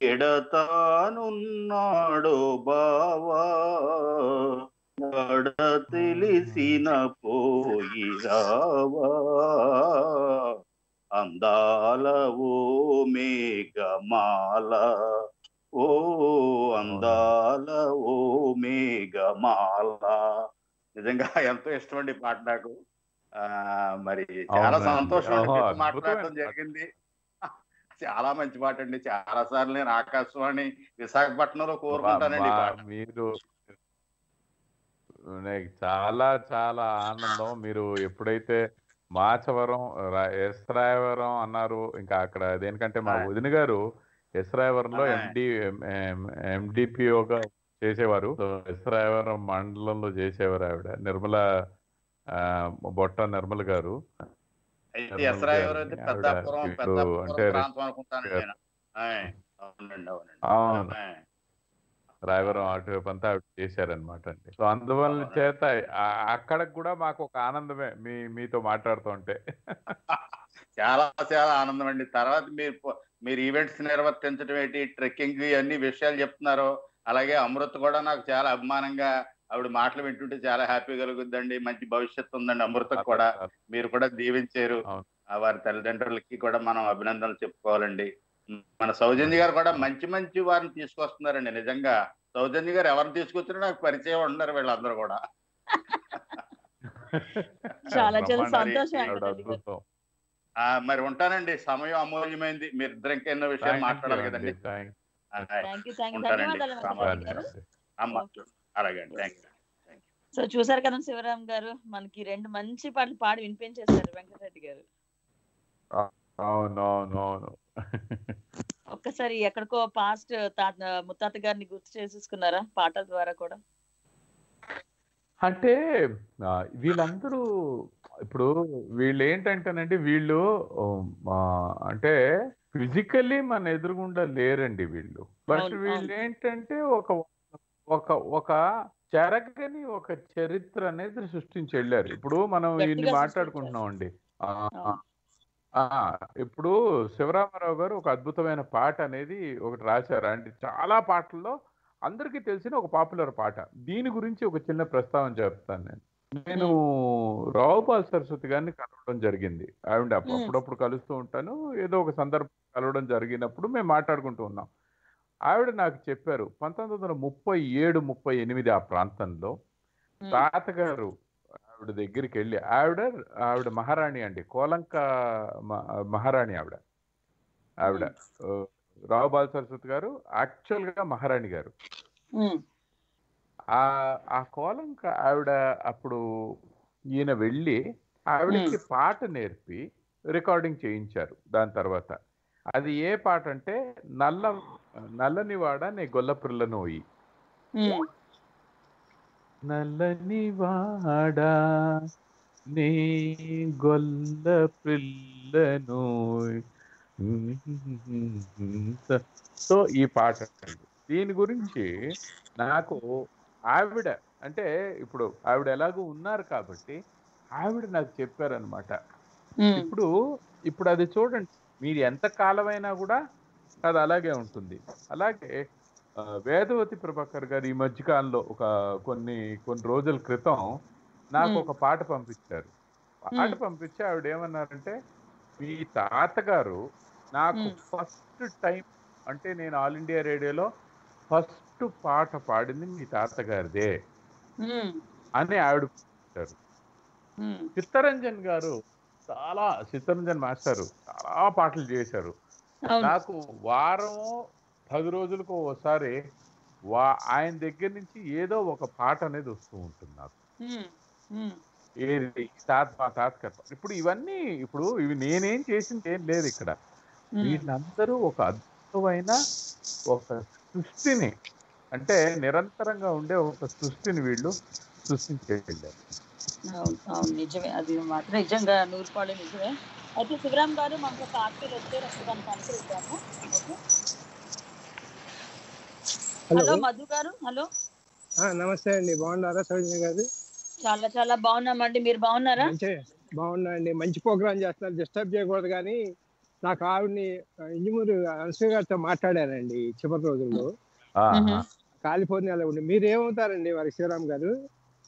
ఎడతానున్నాడో బావా నడ తెలిసిన పోయిరావా అందాల ఓ మేఘమాల ఓ అందాల ఓ మేఘమాల. నిజంగా ఎంతో ఇష్టం అండి పాట నాకు. ఆ మరి చాలా. సంతోషం మాట్లాడటం. జరిగింది. చాలా మంచి పాట అండి. చాలా సార్లు నేను ఆకాశవాణి విశాఖపట్నంలో కోరుకుంటానండి మీరు నాకు చాలా చాలా ఆనందం. మీరు ఎప్పుడైతే మాచవరం రా- ఎస్ రాయవరం అన్నారు ఇంకా అక్కడ దేనికంటే మా. వదిన గారు ఎస్ రాయవరంలో ఆయ్. ఎండి ఎండిపిఓగా చేసేవారు. ఎస్ రాయవరం మండలంలో చేసేవారు ఆవిడ నిర్మల బొట్ట నిర్మల గారు. అంటే అవును. రాయవరం అటువైపు అంతా ఆవిడ చేశారనమాట అండి. సో అందువల్ల చేత అక్కడికి కూడా మాకు ఒక ఆనందమే మీ మీతో మాట్లాడుతుంటే చాలా చాలా ఆనందం అండి. తర్వాత మీరు మీరు ఈవెంట్స్ నిర్వర్తించడం ఏంటి? ట్రెక్కింగ్ అన్ని విషయాలు చెప్తున్నారు అలాగే అమృత్ కూడా నాకు చాలా అభిమానంగా ఆవిడ మాటలు వింటుంటే చాలా హ్యాపీ కలుగుద్దండి. మంచి భవిష్యత్తు ఉందండి అమృతకు కూడా. మీరు కూడా దీవించారు. వారి తల్లిదండ్రులకి కూడా మనం అభినందనలు చెప్పుకోవాలండి. మన సౌజన్య గారు కూడా మంచి మంచి వారిని తీసుకొస్తున్నారండి నిజంగా. సౌజన్య గారు ఎవరిని తీసుకొచ్చినా నాకు పరిచయం ఉంటున్నారు వీళ్ళందరూ కూడా. చాలా చాలా. సంతోషం మరి ఉంటానండి. సమయం అమూల్యమైంది మీరు ఇద్దరు ఇంకెన్నో విషయాలు మాట్లాడాలి. కదండి. ఉంటానండి. అమ్మ అలాగే అండి థ్యాంక్ యూ సో చూసారు కదా శివరామ్ గారు మనకి రెండు మంచి పాటలు పాడి వినిపించేశారు వెంకటరెడ్డి గారు. అవును అవును అవును. ఒక్కసారి ఎక్కడికో పాస్ట్ తాత ముత్తాత గారిని గుర్తు చేసేసుకున్నారా? పాటల ద్వారా కూడా? అంటే వీళ్ళందరూ ఇప్పుడు వీళ్ళు ఏంటంటేనండి వీళ్ళు అంటే ఫిజికల్లీ మన ఎదురుగుండా లేరండి వీళ్ళు. బట్ వీళ్ళు. ఏంటంటే ఒక ఒక ఒక చెరగని ఒక చరిత్ర అనేది సృష్టించి వెళ్ళారు ఇప్పుడు మనం ఇన్ని మాట్లాడుకుంటున్నాం అండి ఆ, ఇప్పుడు శివరామారావు గారు ఒక అద్భుతమైన పాట అనేది ఒకటి రాశారు. అంటే చాలా పాటల్లో అందరికీ తెలిసిన ఒక పాపులర్ పాట. దీని గురించి ఒక చిన్న ప్రస్తావన చెప్తాను నేను. నేను రావుపాల్ సరస్వతి గారిని కలవడం జరిగింది. ఆవిడ. అప్పుడప్పుడు కలుస్తూ ఉంటాను. ఏదో ఒక సందర్భం కలవడం జరిగినప్పుడు మేము మాట్లాడుకుంటూ ఉన్నాం. ఆవిడ నాకు చెప్పారు పంతొమ్మిది వందల ముప్పై ఏడు ముప్పై ఎనిమిది ఆ ప్రాంతంలో తాతగారు ఆవిడ దగ్గరికి వెళ్ళి ఆవిడ ఆవిడ మహారాణి అండి. కోలంక మహారాణి ఆవిడ. ఆవిడ రావు బాల సరస్వతి గారు యాక్చువల్గా మహారాణి గారు. ఆ ఆ కోలంక ఆవిడ అప్పుడు ఈయన వెళ్ళి ఆవిడకి పాట నేర్పి రికార్డింగ్ చేయించారు దాని తర్వాత. అది ఏ పాట అంటే నల్ల నల్లని వాడ నీ గొల్ల నోయి. ఉమ్, నల్లని వాడా నీ గొల్ల పిల్లను. సో ఈ పాట. దీని గురించి నాకు ఆవిడ అంటే ఇప్పుడు ఆవిడ ఎలాగో ఉన్నారు కాబట్టి ఆవిడ నాకు చెప్పారనమాట ఇప్పుడు ఇప్పుడు అది చూడండి. మీరు ఎంత కాలమైనా కూడా అది అలాగే ఉంటుంది. అలాగే వేదవతి ప్రభాకర్ గారు ఈ మధ్యకాలంలో ఒక కొన్ని కొన్ని రోజుల క్రితం నాకు. ఒక పాట పంపించారు పాట. పంపించి ఆవిడ ఏమన్నారంటే మీ తాతగారు నాకు. ఫస్ట్ టైం అంటే నేను ఆల్ ఇండియా రేడియోలో ఫస్ట్ పాట పాడింది మీ తాతగారిదే అని ఆవిడ పంపించారు చిత్తరంజన్ గారు చాలా చిత్తరంజన్ మాస్టారు చాలా పాటలు చేశారు నాకు వారం పది రోజులకు ఒకసారి వా ఆయన దగ్గర నుంచి ఏదో ఒక పాట అనేది వస్తూ ఉంటుంది నాకు. ఏది? తాత మా ఇప్పుడు ఇవన్నీ ఇప్పుడు ఇవి నేనేం చేసింది ఏం లేదు ఇక్కడ. వీళ్ళందరూ ఒక అద్భుతమైన ఒక సృష్టిని అంటే నిరంతరంగా ఉండే ఒక సృష్టిని వీళ్ళు సృష్టించే వెళ్ళారు అవును అవును నిజమే. అది మాత్రం నిజంగా నూరు పాళ్ళు నిజమే. అయితే శివరామ్ గారు మనకు ఒక ఆర్టీలు అసలు దానికి అనుసరిద్దాము. ఓకే? హలో మధు గారు హలో. ఆ, నమస్తే అండి బాగున్నారా సౌజన్య గారు? చాలా చాలా బాగున్నామండి మీరు బాగున్నారా? మంచి బాగున్నా అండి మంచి ప్రోగ్రామ్ చేస్తున్నారు డిస్టర్బ్ చేయకూడదు కానీ నాకు ఆవిడని ఇంజమూరు అనసూయ గారితో మాట్లాడానండి ఈ చివరి రోజుల్లో. కాలిఫోర్నియాలో ఉండి మీరు ఏమవుతారండి వారి శివరామ్ గారు?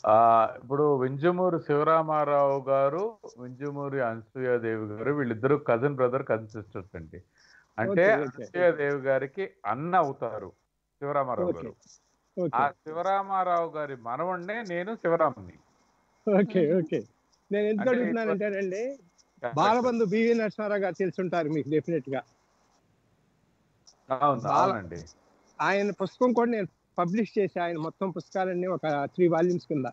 ఆ ఇప్పుడు వింజమూరి శివరామారావు గారు వింజమూరి అనసూయాదేవి గారు వీళ్ళిద్దరు కజిన్ బ్రదర్ కజిన్ సిస్టర్స్ అండి. అంటే. అనసూయాదేవి గారికి అన్న అవుతారు. శివరామారావు గారు. ఓకే. ఆ శివరామారావు గారి మనవణ్ణే నేను శివరాముని. Okay okay. నేను ఎందుకు అంటే అడుగుతున్నానంటేనండి బాలబంధు బివి నరసింహారావు గారు తెలుసుంటారు మీకు డెఫినెట్గా అవునండి. ఆయన పుస్తకం కూడా నేను పబ్లిష్ చేసి ఆయన మొత్తం పుస్తకాలన్నీ ఒక త్రీ వాల్యూమ్స్ కింద.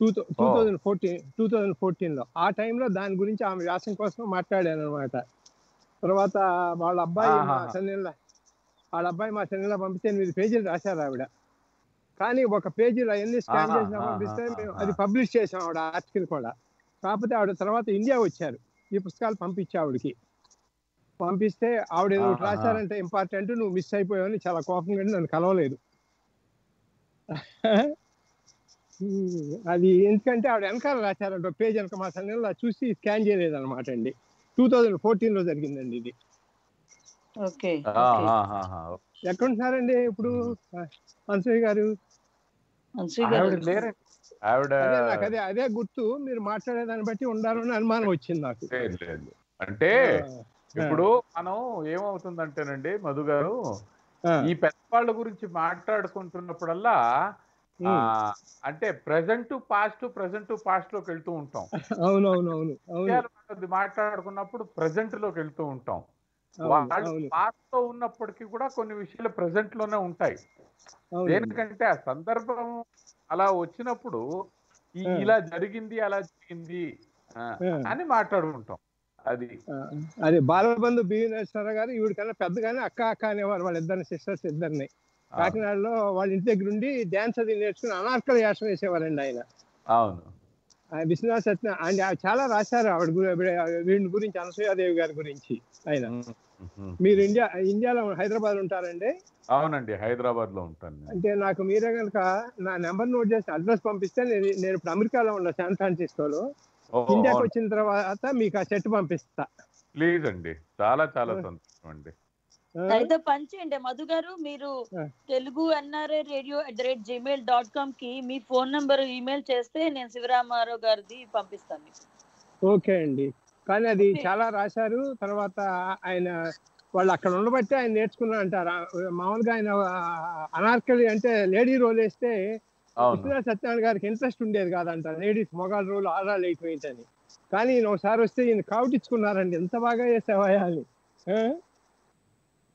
Two two thousand fourteen two thousand ఫోర్టీన్లో. ఆ టైంలో దాని గురించి ఆమె వ్యాసం కోసం మాట్లాడాను అనమాట తర్వాత వాళ్ళ అబ్బాయి మా. చెన్నెళ్ళ వాళ్ళ అబ్బాయి మా చెన్నెల పంపిస్తే ఎనిమిది పేజీలు రాశారు ఆవిడ కానీ ఒక పేజీలో ఎన్ని స్కాన్ చేసినా పంపిస్తే మేము. అది పబ్లిష్ చేసాం ఆవిడ ఆర్టికల్ కూడా కాకపోతే ఆవిడ తర్వాత ఇండియా వచ్చారు ఈ పుస్తకాలు పంపించే ఆవిడకి పంపిస్తే ఆవిడ ఏదో. రాశారంటే ఇంపార్టెంట్ నువ్వు మిస్ అయిపోయావని చాలా కోపంగా నన్ను కలవలేదు అది ఎందుకంటే ఆవిడ వెనకాల రాశారంట పేజ్ వెనక మా సన్నెల్లో చూసి స్కాన్ చేయలేదు అనమాట అండి టూ థౌజండ్ ఫోర్టీన్లో జరిగిందండి ఇది. ఎక్కడుంటున్నారండి ఇప్పుడు? అన్సూయ గారు? ఆవిడ అదే నాకు అదే అదే గుర్తు. మీరు మాట్లాడేదాన్ని బట్టి ఉండాలని అనుమానం వచ్చింది నాకు. అంటే ఇప్పుడు మనం ఏమవుతుందంటేనండి మధు గారు ఈ పెద్దవాళ్ళ గురించి మాట్లాడుకుంటున్నప్పుడల్లా అంటే ప్రజెంట్ పాస్ట్ ప్రజెంట్ పాస్ట్లోకి వెళ్తూ ఉంటాం. అవునవునవును మాట్లాడుకున్నప్పుడు ప్రజెంట్లోకి వెళ్తూ ఉంటాం. పాస్ట్లో ఉన్నప్పటికీ కూడా కొన్ని విషయాలు ప్రజెంట్లోనే ఉంటాయి. దేనికంటే ఆ సందర్భం అలా వచ్చినప్పుడు. ఇలా జరిగింది అలా జరిగింది. అని మాట్లాడుకుంటాం. అది అదే బాలబంధు బివి నరసింహారావు గారు ఈవిడ కన్నా పెద్దగానే అక్క అక్క అనేవారు వాళ్ళిద్దరిని సిస్టర్స్ ఇద్దరిని. కాకినాడలో వాళ్ళ ఇంటి దగ్గర ఉండి డ్యాన్స్ అది నేర్చుకుని అనార్కలి వేషం వేసేవారండి ఆయన అవును విశ్వనాథ్ సత్య ఆయన చాలా రాశారు ఆవిడ వీడి గురించి అనసూయాదేవి గారి గురించి ఆయన. మీరు ఇండియా ఇండియాలో హైదరాబాద్ ఉంటారండి అవునండి హైదరాబాద్లో ఉంటాను. అంటే నాకు మీరే కనుక నా నెంబర్ నోట్ చేసి అడ్రస్ పంపిస్తే నేను నేను ఇప్పుడు అమెరికాలో ఉన్నా శాన్ ఫ్రాన్సిస్కోలో ఇండియాకి. వచ్చిన తర్వాత మీకు ఆ సెట్ పంపిస్తా ప్లీజ్ అండి చాలా చాలా. సంతోషం అండి? అయితే పని చేయండి. మధు గారు మీరు. Telugu NRI radio at the rate Gmail dot కామ్కి మీ ఫోన్ నంబర్ ఈమెయిల్ చేస్తే నేను శివరామారావు గారిది పంపిస్తాను మీకు. ఓకే అండి. కానీ అది. చాలా రాశారు. తర్వాత ఆయన వాళ్ళు అక్కడ ఉండబట్టి ఆయన నేర్చుకున్నా అంటారు మామూలుగా ఆయన అనార్కలి అంటే లేడీ రోల్ వేస్తే సత్యనారాయణ గారికి ఇంట్రెస్ట్ ఉండేది కాదంట. లేడీస్ మొగాళ్ళ రోల్ ఆడాలి అయిపోయిందని కానీ ఈయన ఒకసారి వస్తే ఈయన కావుటిచ్చుకున్నారండి. ఎంత బాగా చేసావా అని. ఆ?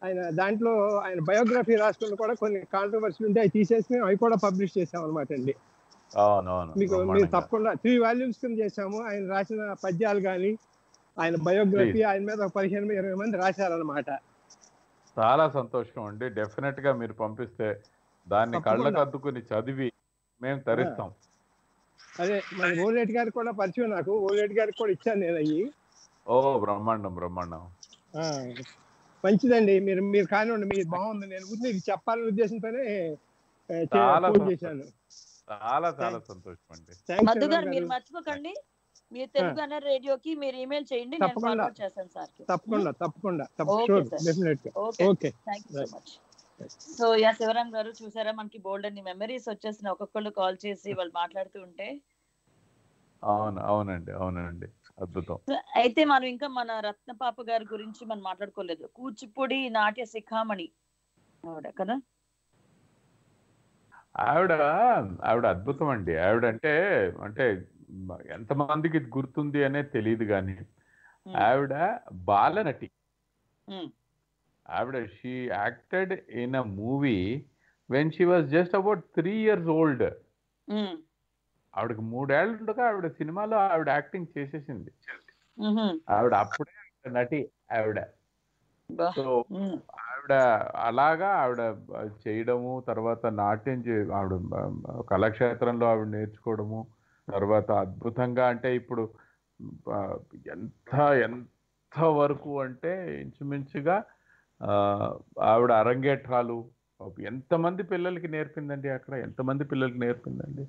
ఆయన దాంట్లో ఆయన బయోగ్రఫీ రాసుకున్న కూడా కొన్ని కాంట్రవర్సీలు ఉంటే అవి తీసేసి మేము అవి కూడా పబ్లిష్ చేసాం అనమాట అండి మీకు మీరు. తప్పకుండా త్రీ వాల్యూమ్స్ కింద చేసాము ఆయన రాసిన పద్యాలు కానీ ఆయన బయోగ్రఫీ. ఆయన మీద ఒక పదిహేను ఇరవై మంది రాశారనమాట చాలా సంతోషం అండి. డెఫినెట్గా మీరు పంపిస్తే దాన్ని. కళ్ళకు అద్దుకుని చదివి మేము తరిస్తాం. అదే మన ఓలేటి గారికి కూడా పరిచయం నాకు. ఓలేటి గారికి కూడా ఇచ్చాను నేను అయ్యి. ఓ బ్రహ్మాండం బ్రహ్మాండం. మంచిదండి. మీరు మీరు కానివ్వండి మీరు బాగుంది. నేను ఊరికే ఇది చెప్పాలనే ఉద్దేశంతోనే. చేశాను. చాలా చాలా సంతోషం అండి మధు గారు శివరామ్ మీరు గారు. మర్చిపోకండి. మీరు తెలుగు అన్న రేడియోకి మీరు ఈమెయిల్ చేయండి నేను తప్పకుండా. ఫార్వర్డ్ చేస్తాను సార్ తప్పకుండా తప్పకుండా. Okay okay. Thank you so Right. Much so yeah Shivaram గారు చూసారా? మనకి బోల్డ్ అన్ని మెమరీస్ వచ్చేసిన ఒక్కొక్కళ్ళు కాల్ చేసి వాళ్ళు మాట్లాడుతూ ఉంటే. అవును అవునండి అవునండి. అద్భుతం. అయితే మనం ఇంకా మన రత్నపాప గారి గురించి మనం మాట్లాడుకోలేదు. కూచిపూడి నాట్య శిఖామణి ఆవిడ కదా? ఆవిడ ఆవిడ అద్భుతం అండి ఆవిడ అంటే అంటే ఎంతమందికి గుర్తుంది అనేది తెలియదు కానీ ఆవిడ బాలనటి. ఆవిడ she acted in a movie when she was just about three years old. ఆవిడకి మూడేళ్ళు ఉండగా ఆవిడ సినిమాలో ఆవిడ యాక్టింగ్ చేసేసింది. ఆవిడ అప్పుడే నటి ఆవిడ. సో ఆవిడ అలాగా ఆవిడ చేయడము తర్వాత నాట్యం చే ఆవిడ కళాక్షేత్రంలో ఆవిడ నేర్చుకోవడము తర్వాత అద్భుతంగా అంటే ఇప్పుడు ఎంత ఎంత వరకు అంటే ఇంచుమించుగా ఆవిడ అరంగేట్రాలు ఎంతమంది పిల్లలకి నేర్పిందండి అక్కడ? ఎంతమంది పిల్లలకి నేర్పిందండి?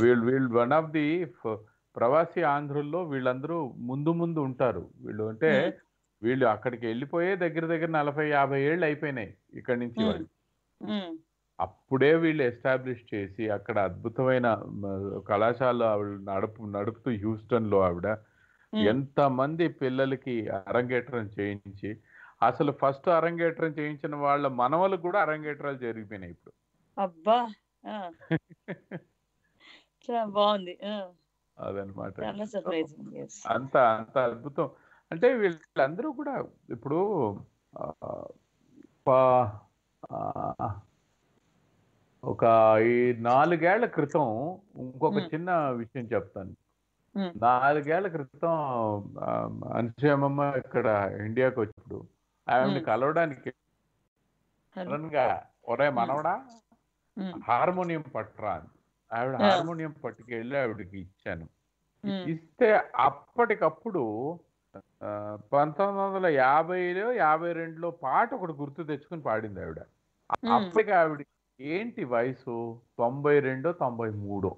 వీళ్ళు వీళ్ళు వన్ ఆఫ్ ది ప్రవాసీ ఆంధ్రుల్లో వీళ్ళందరూ ముందు ముందు ఉంటారు. వీళ్ళు అంటే వీళ్ళు అక్కడికి వెళ్ళిపోయే దగ్గర దగ్గర నలభై యాభై ఏళ్ళు అయిపోయినాయి ఇక్కడి నుంచి వాళ్ళు. అప్పుడే వీళ్ళు ఎస్టాబ్లిష్ చేసి అక్కడ అద్భుతమైన కళాశాల ఆవిడ నడుపు నడుపుతూ హ్యూస్టన్లో ఆవిడ ఎంతమంది పిల్లలకి అరంగేట్రం చేయించి అసలు ఫస్ట్ అరంగేట్రం చేయించిన వాళ్ళ మనవలకు కూడా అరంగేట్రాలు జరిగిపోయినాయి ఇప్పుడు. అబ్బా! బాగుంది అదనమాట అంత అంత అద్భుతం అంటే వీళ్ళందరూ కూడా ఇప్పుడు ఆ, ప- ఆ, ఒక ఈ నాలుగేళ్ళ క్రితం ఇంకొక. చిన్న విషయం చెప్తాను. నాలుగేళ్ళ క్రితం అనుసూయమ్మ ఇక్కడ ఇండియాకి వచ్చినప్పుడు మ్. కలవడానికి సడన్గా ఒరే మనవడా హార్మోనియం పట్టరా అని. ఆవిడ. హార్మోనియం పట్టుకెళ్ళి ఆవిడకి ఇచ్చాను. ఇస్తే అప్పటికప్పుడు పంతొమ్మిది వందల యాభైలో యాభై రెండులో పాట ఒకటి గుర్తు తెచ్చుకుని పాడింది ఆవిడ. అప్పటికి ఆవిడ ఏంటి వయసు? తొంభై రెండో తొంభై మూడో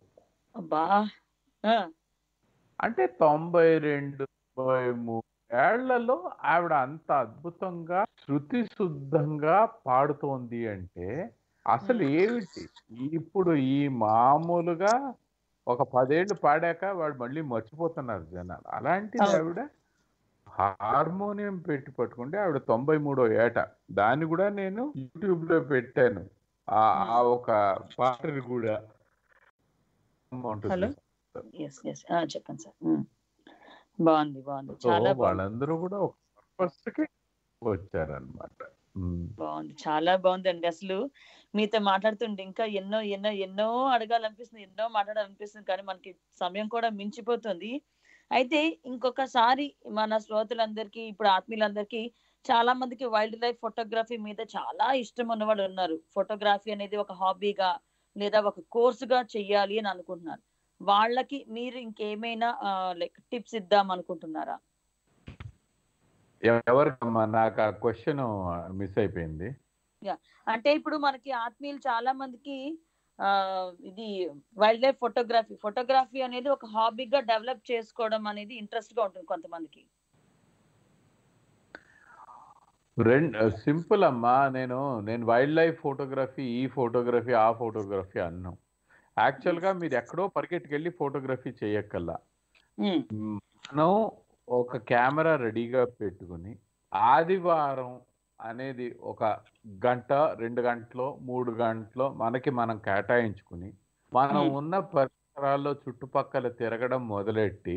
అంటే తొంభై రెండు తొంభై మూడు ఏళ్ళలో ఆవిడ అంత అద్భుతంగా శృతి శుద్ధంగా పాడుతోంది అంటే అసలు ఏమిటి? ఇప్పుడు ఈ మామూలుగా ఒక పదేళ్ళు పాడాక వాడు మళ్ళీ మర్చిపోతున్నారు జనాలు. అలాంటిది అవును. ఆవిడ హార్మోనియం పెట్టి పట్టుకుంటే ఆవిడ తొంభై మూడో ఏట. దాన్ని కూడా నేను యూట్యూబ్లో పెట్టాను. ఆ ఒక పాటని కూడా. హలో? చెప్పండి సార్. బాగుంది బాగుంది. వాళ్ళందరూ కూడా ఒక వచ్చారనమాట బాగుంది. చాలా బాగుందండి. అసలు మీతో మాట్లాడుతుంటే ఇంకా ఎన్నో ఎన్నో ఎన్నో అడగాలనిపిస్తుంది ఎన్నో మాట్లాడాలనిపిస్తుంది. కానీ మనకి సమయం కూడా మించిపోతుంది. అయితే ఇంకొకసారి మన శ్రోతలందరికీ ఇప్పుడు ఆత్మీయులందరికీ చాలా మందికి వైల్డ్ లైఫ్ ఫోటోగ్రఫీ మీద చాలా ఇష్టం ఉన్నవాడు ఉన్నారు. ఫోటోగ్రఫీ అనేది ఒక హాబీగా లేదా ఒక కోర్సుగా చెయ్యాలి అని అనుకుంటున్నారు. వాళ్ళకి మీరు ఇంకేమైనా లైక్ టిప్స్ ఇద్దాం అనుకుంటున్నారా? ఎవరికమ్మా? నాకు ఆ క్వశ్చన్ మిస్ అయిపోయింది. అంటే ఇప్పుడు మనకి ఆత్మీయులు చాలా మందికి ఇది వైల్డ్ లైఫ్ ఫోటోగ్రఫీ. ఫోటోగ్రఫీ అనేది ఒక హాబీగా డెవలప్ చేసుకోవడం అనేది ఇంట్రెస్ట్గా ఉంటుంది కొంతమందికి. రెండు సింపుల్ అమ్మా నేను నేను వైల్డ్ లైఫ్ ఫోటోగ్రఫీ ఈ ఫోటోగ్రఫీ ఆ ఫోటోగ్రఫీ అన్నాం. యాక్చువల్గా మీరు ఎక్కడో పరిగెట్టుకెళ్ళి ఫోటోగ్రఫీ చేయక్కల్లా. ఉమ్, మనం ఒక కెమెరా రెడీగా పెట్టుకుని ఆదివారం అనేది ఒక గంట రెండు గంటలో మూడు గంటలో మనకి మనం కేటాయించుకుని మనం. ఉన్న పరిసరాల్లో చుట్టుపక్కల తిరగడం మొదలెట్టి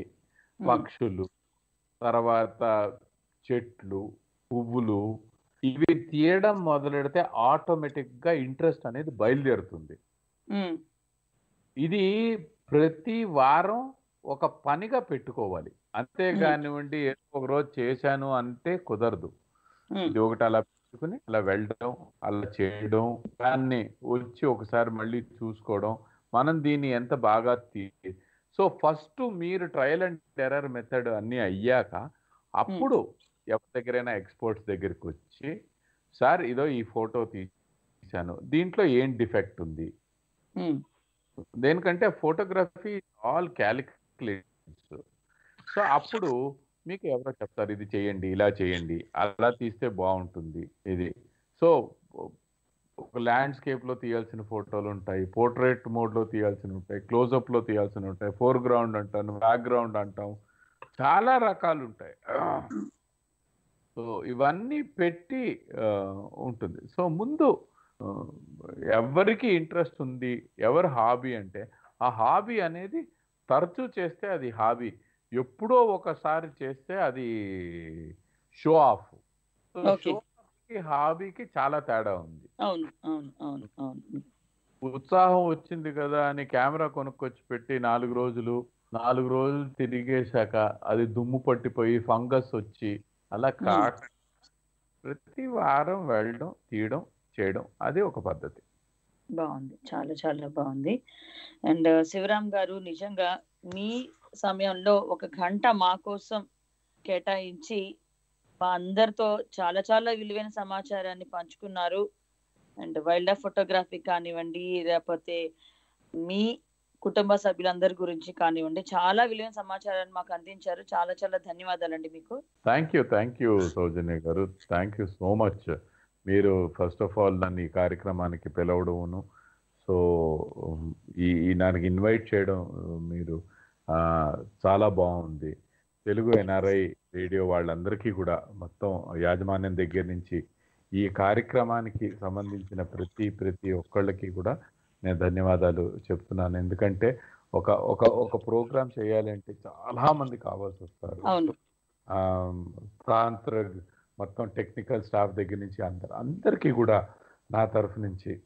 పక్షులు తర్వాత చెట్లు పువ్వులు ఇవి తీయడం మొదలెడితే ఆటోమేటిక్గా ఇంట్రెస్ట్ అనేది బయలుదేరుతుంది. ఇది ప్రతి వారం ఒక పనిగా పెట్టుకోవాలి. అంతేగానివ్వండి ఏదో ఒక రోజు చేశాను అంటే కుదరదు. ఇది ఒకటి అలా పెట్టుకుని అలా వెళ్ళడం అలా చేయడం దాన్ని వచ్చి ఒకసారి మళ్ళీ చూసుకోవడం మనం దీన్ని ఎంత బాగా తీ సో ఫస్ట్ మీరు ట్రయల్ అండ్ టెర్రర్ మెథడ్ అన్ని అయ్యాక అప్పుడు ఎవరి దగ్గరైనా ఎక్స్పోర్ట్స్ దగ్గరికి వచ్చి సార్ ఇదో ఈ ఫోటో తీశాను దీంట్లో ఏం డిఫెక్ట్ ఉంది? దేనికంటే ఫోటోగ్రఫీ ఆల్ క్యాలిక్యులేషన్స్ సో అప్పుడు మీకు ఎవరో చెప్తారు ఇది చేయండి ఇలా చేయండి అలా తీస్తే బాగుంటుంది ఇది. సో ఒక ల్యాండ్స్కేప్లో తీయాల్సిన ఫోటోలు ఉంటాయి పోర్ట్రేట్ మోడ్లో తీయాల్సిన ఉంటాయి క్లోజప్లో తీయాల్సిన ఉంటాయి ఫోర్ గ్రౌండ్ అంటాను బ్యాక్గ్రౌండ్ అంటాం చాలా రకాలు ఉంటాయి. సో ఇవన్నీ పెట్టి ఉంటుంది. సో ముందు ఎవరికి ఇంట్రెస్ట్ ఉంది ఎవరు హాబీ అంటే ఆ హాబీ అనేది తరచూ చేస్తే అది హాబీ. ఎప్పుడో ఒకసారి చేస్తే అది షో ఆఫ్ హాబీకి చాలా తేడా ఉంది. అవును అవును అవును అవును. ఉత్సాహం వచ్చింది కదా అని కెమెరా కొనుక్కొచ్చి పెట్టి నాలుగు రోజులు నాలుగు రోజులు తిరిగేశాక అది దుమ్ము పట్టిపోయి ఫంగస్ వచ్చి అలా కాక ప్రతి వారం వెళ్ళడం తీయడం చేయడం అది ఒక పద్ధతి. బాగుంది. చాలా చాలా బాగుంది. అండ్ శివరామ్ గారు నిజంగా మీ సమయంలో ఒక గంట మా కోసం కేటాయించి మా అందరితో చాలా చాలా విలువైన సమాచారాన్ని పంచుకున్నారు. అండ్ వైల్డ్ లైఫ్ ఫోటోగ్రఫీ కానివ్వండి లేకపోతే మీ కుటుంబ సభ్యులందరి గురించి కానివ్వండి చాలా విలువైన సమాచారాన్ని మాకు అందించారు. చాలా చాలా ధన్యవాదాలండి మీకు. Thank you thank you Soujanya గారు. థ్యాంక్ యూ సో మచ్ మీరు ఫస్ట్ ఆఫ్ ఆల్ నన్ను ఈ కార్యక్రమానికి పిలవడమును. సో ఈ ఈ నాకు ఇన్వైట్ చేయడం మీరు చాలా బాగుంది. తెలుగు ఎన్ఆర్ఐ రేడియో వాళ్ళందరికీ కూడా మొత్తం యాజమాన్యం దగ్గర నుంచి ఈ కార్యక్రమానికి సంబంధించిన ప్రతి ప్రతి ఒక్కళ్ళకి కూడా నేను ధన్యవాదాలు చెప్తున్నాను. ఎందుకంటే ఒక ఒక ఒక ప్రోగ్రామ్ చేయాలంటే చాలా మంది కావాల్సి వస్తారు. ప్రాంత మొత్తం టెక్నికల్ స్టాఫ్ దగ్గర నుంచి అందరు అందరికీ కూడా నా తరఫు నుంచి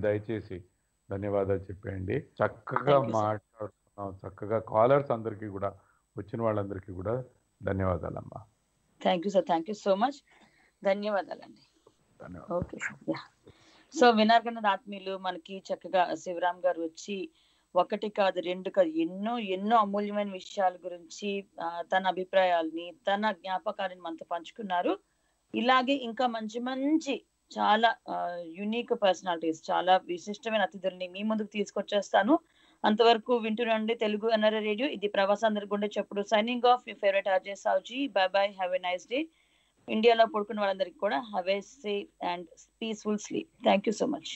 దయచేసి ధన్యవాదాలు చెప్పేయండి. చక్కగా. మాట్లాడుతున్నాం చక్కగా కాలర్స్ అందరికీ కూడా వచ్చిన వాళ్ళందరికీ కూడా ధన్యవాదాలమ్మా. Thank you sir thank you so much. ధన్యవాదాలండి. ధన్యవాదాలు. Okay yeah. సో వినారు కన్నా ఆత్మీయులు మనకి చక్కగా శివరామ్ గారు వచ్చి ఒకటి కాదు రెండు కాదు ఎన్నో ఎన్నో అమూల్యమైన విషయాల గురించి తన అభిప్రాయాల్ని తన జ్ఞాపకాలను మనతో పంచుకున్నారు. ఇలాగే ఇంకా మంచి మంచి చాలా యునిక్ పర్సనాలిటీస్ చాలా విశిష్టమైన అతిథుల్ని మీ ముందుకు తీసుకొచ్చేస్తాను. అంతవరకు వింటునండి తెలుగు ఎన్ఆర్ రేడియో. ఇది ప్రవాసాందరి గుండె చెప్పుడు. Signing off me favourite RJ Saiji bye bye have a nice day ఇండియాలో పడుకున్న వాళ్ళందరికీ కూడా have a safe and peaceful sleep thank you so much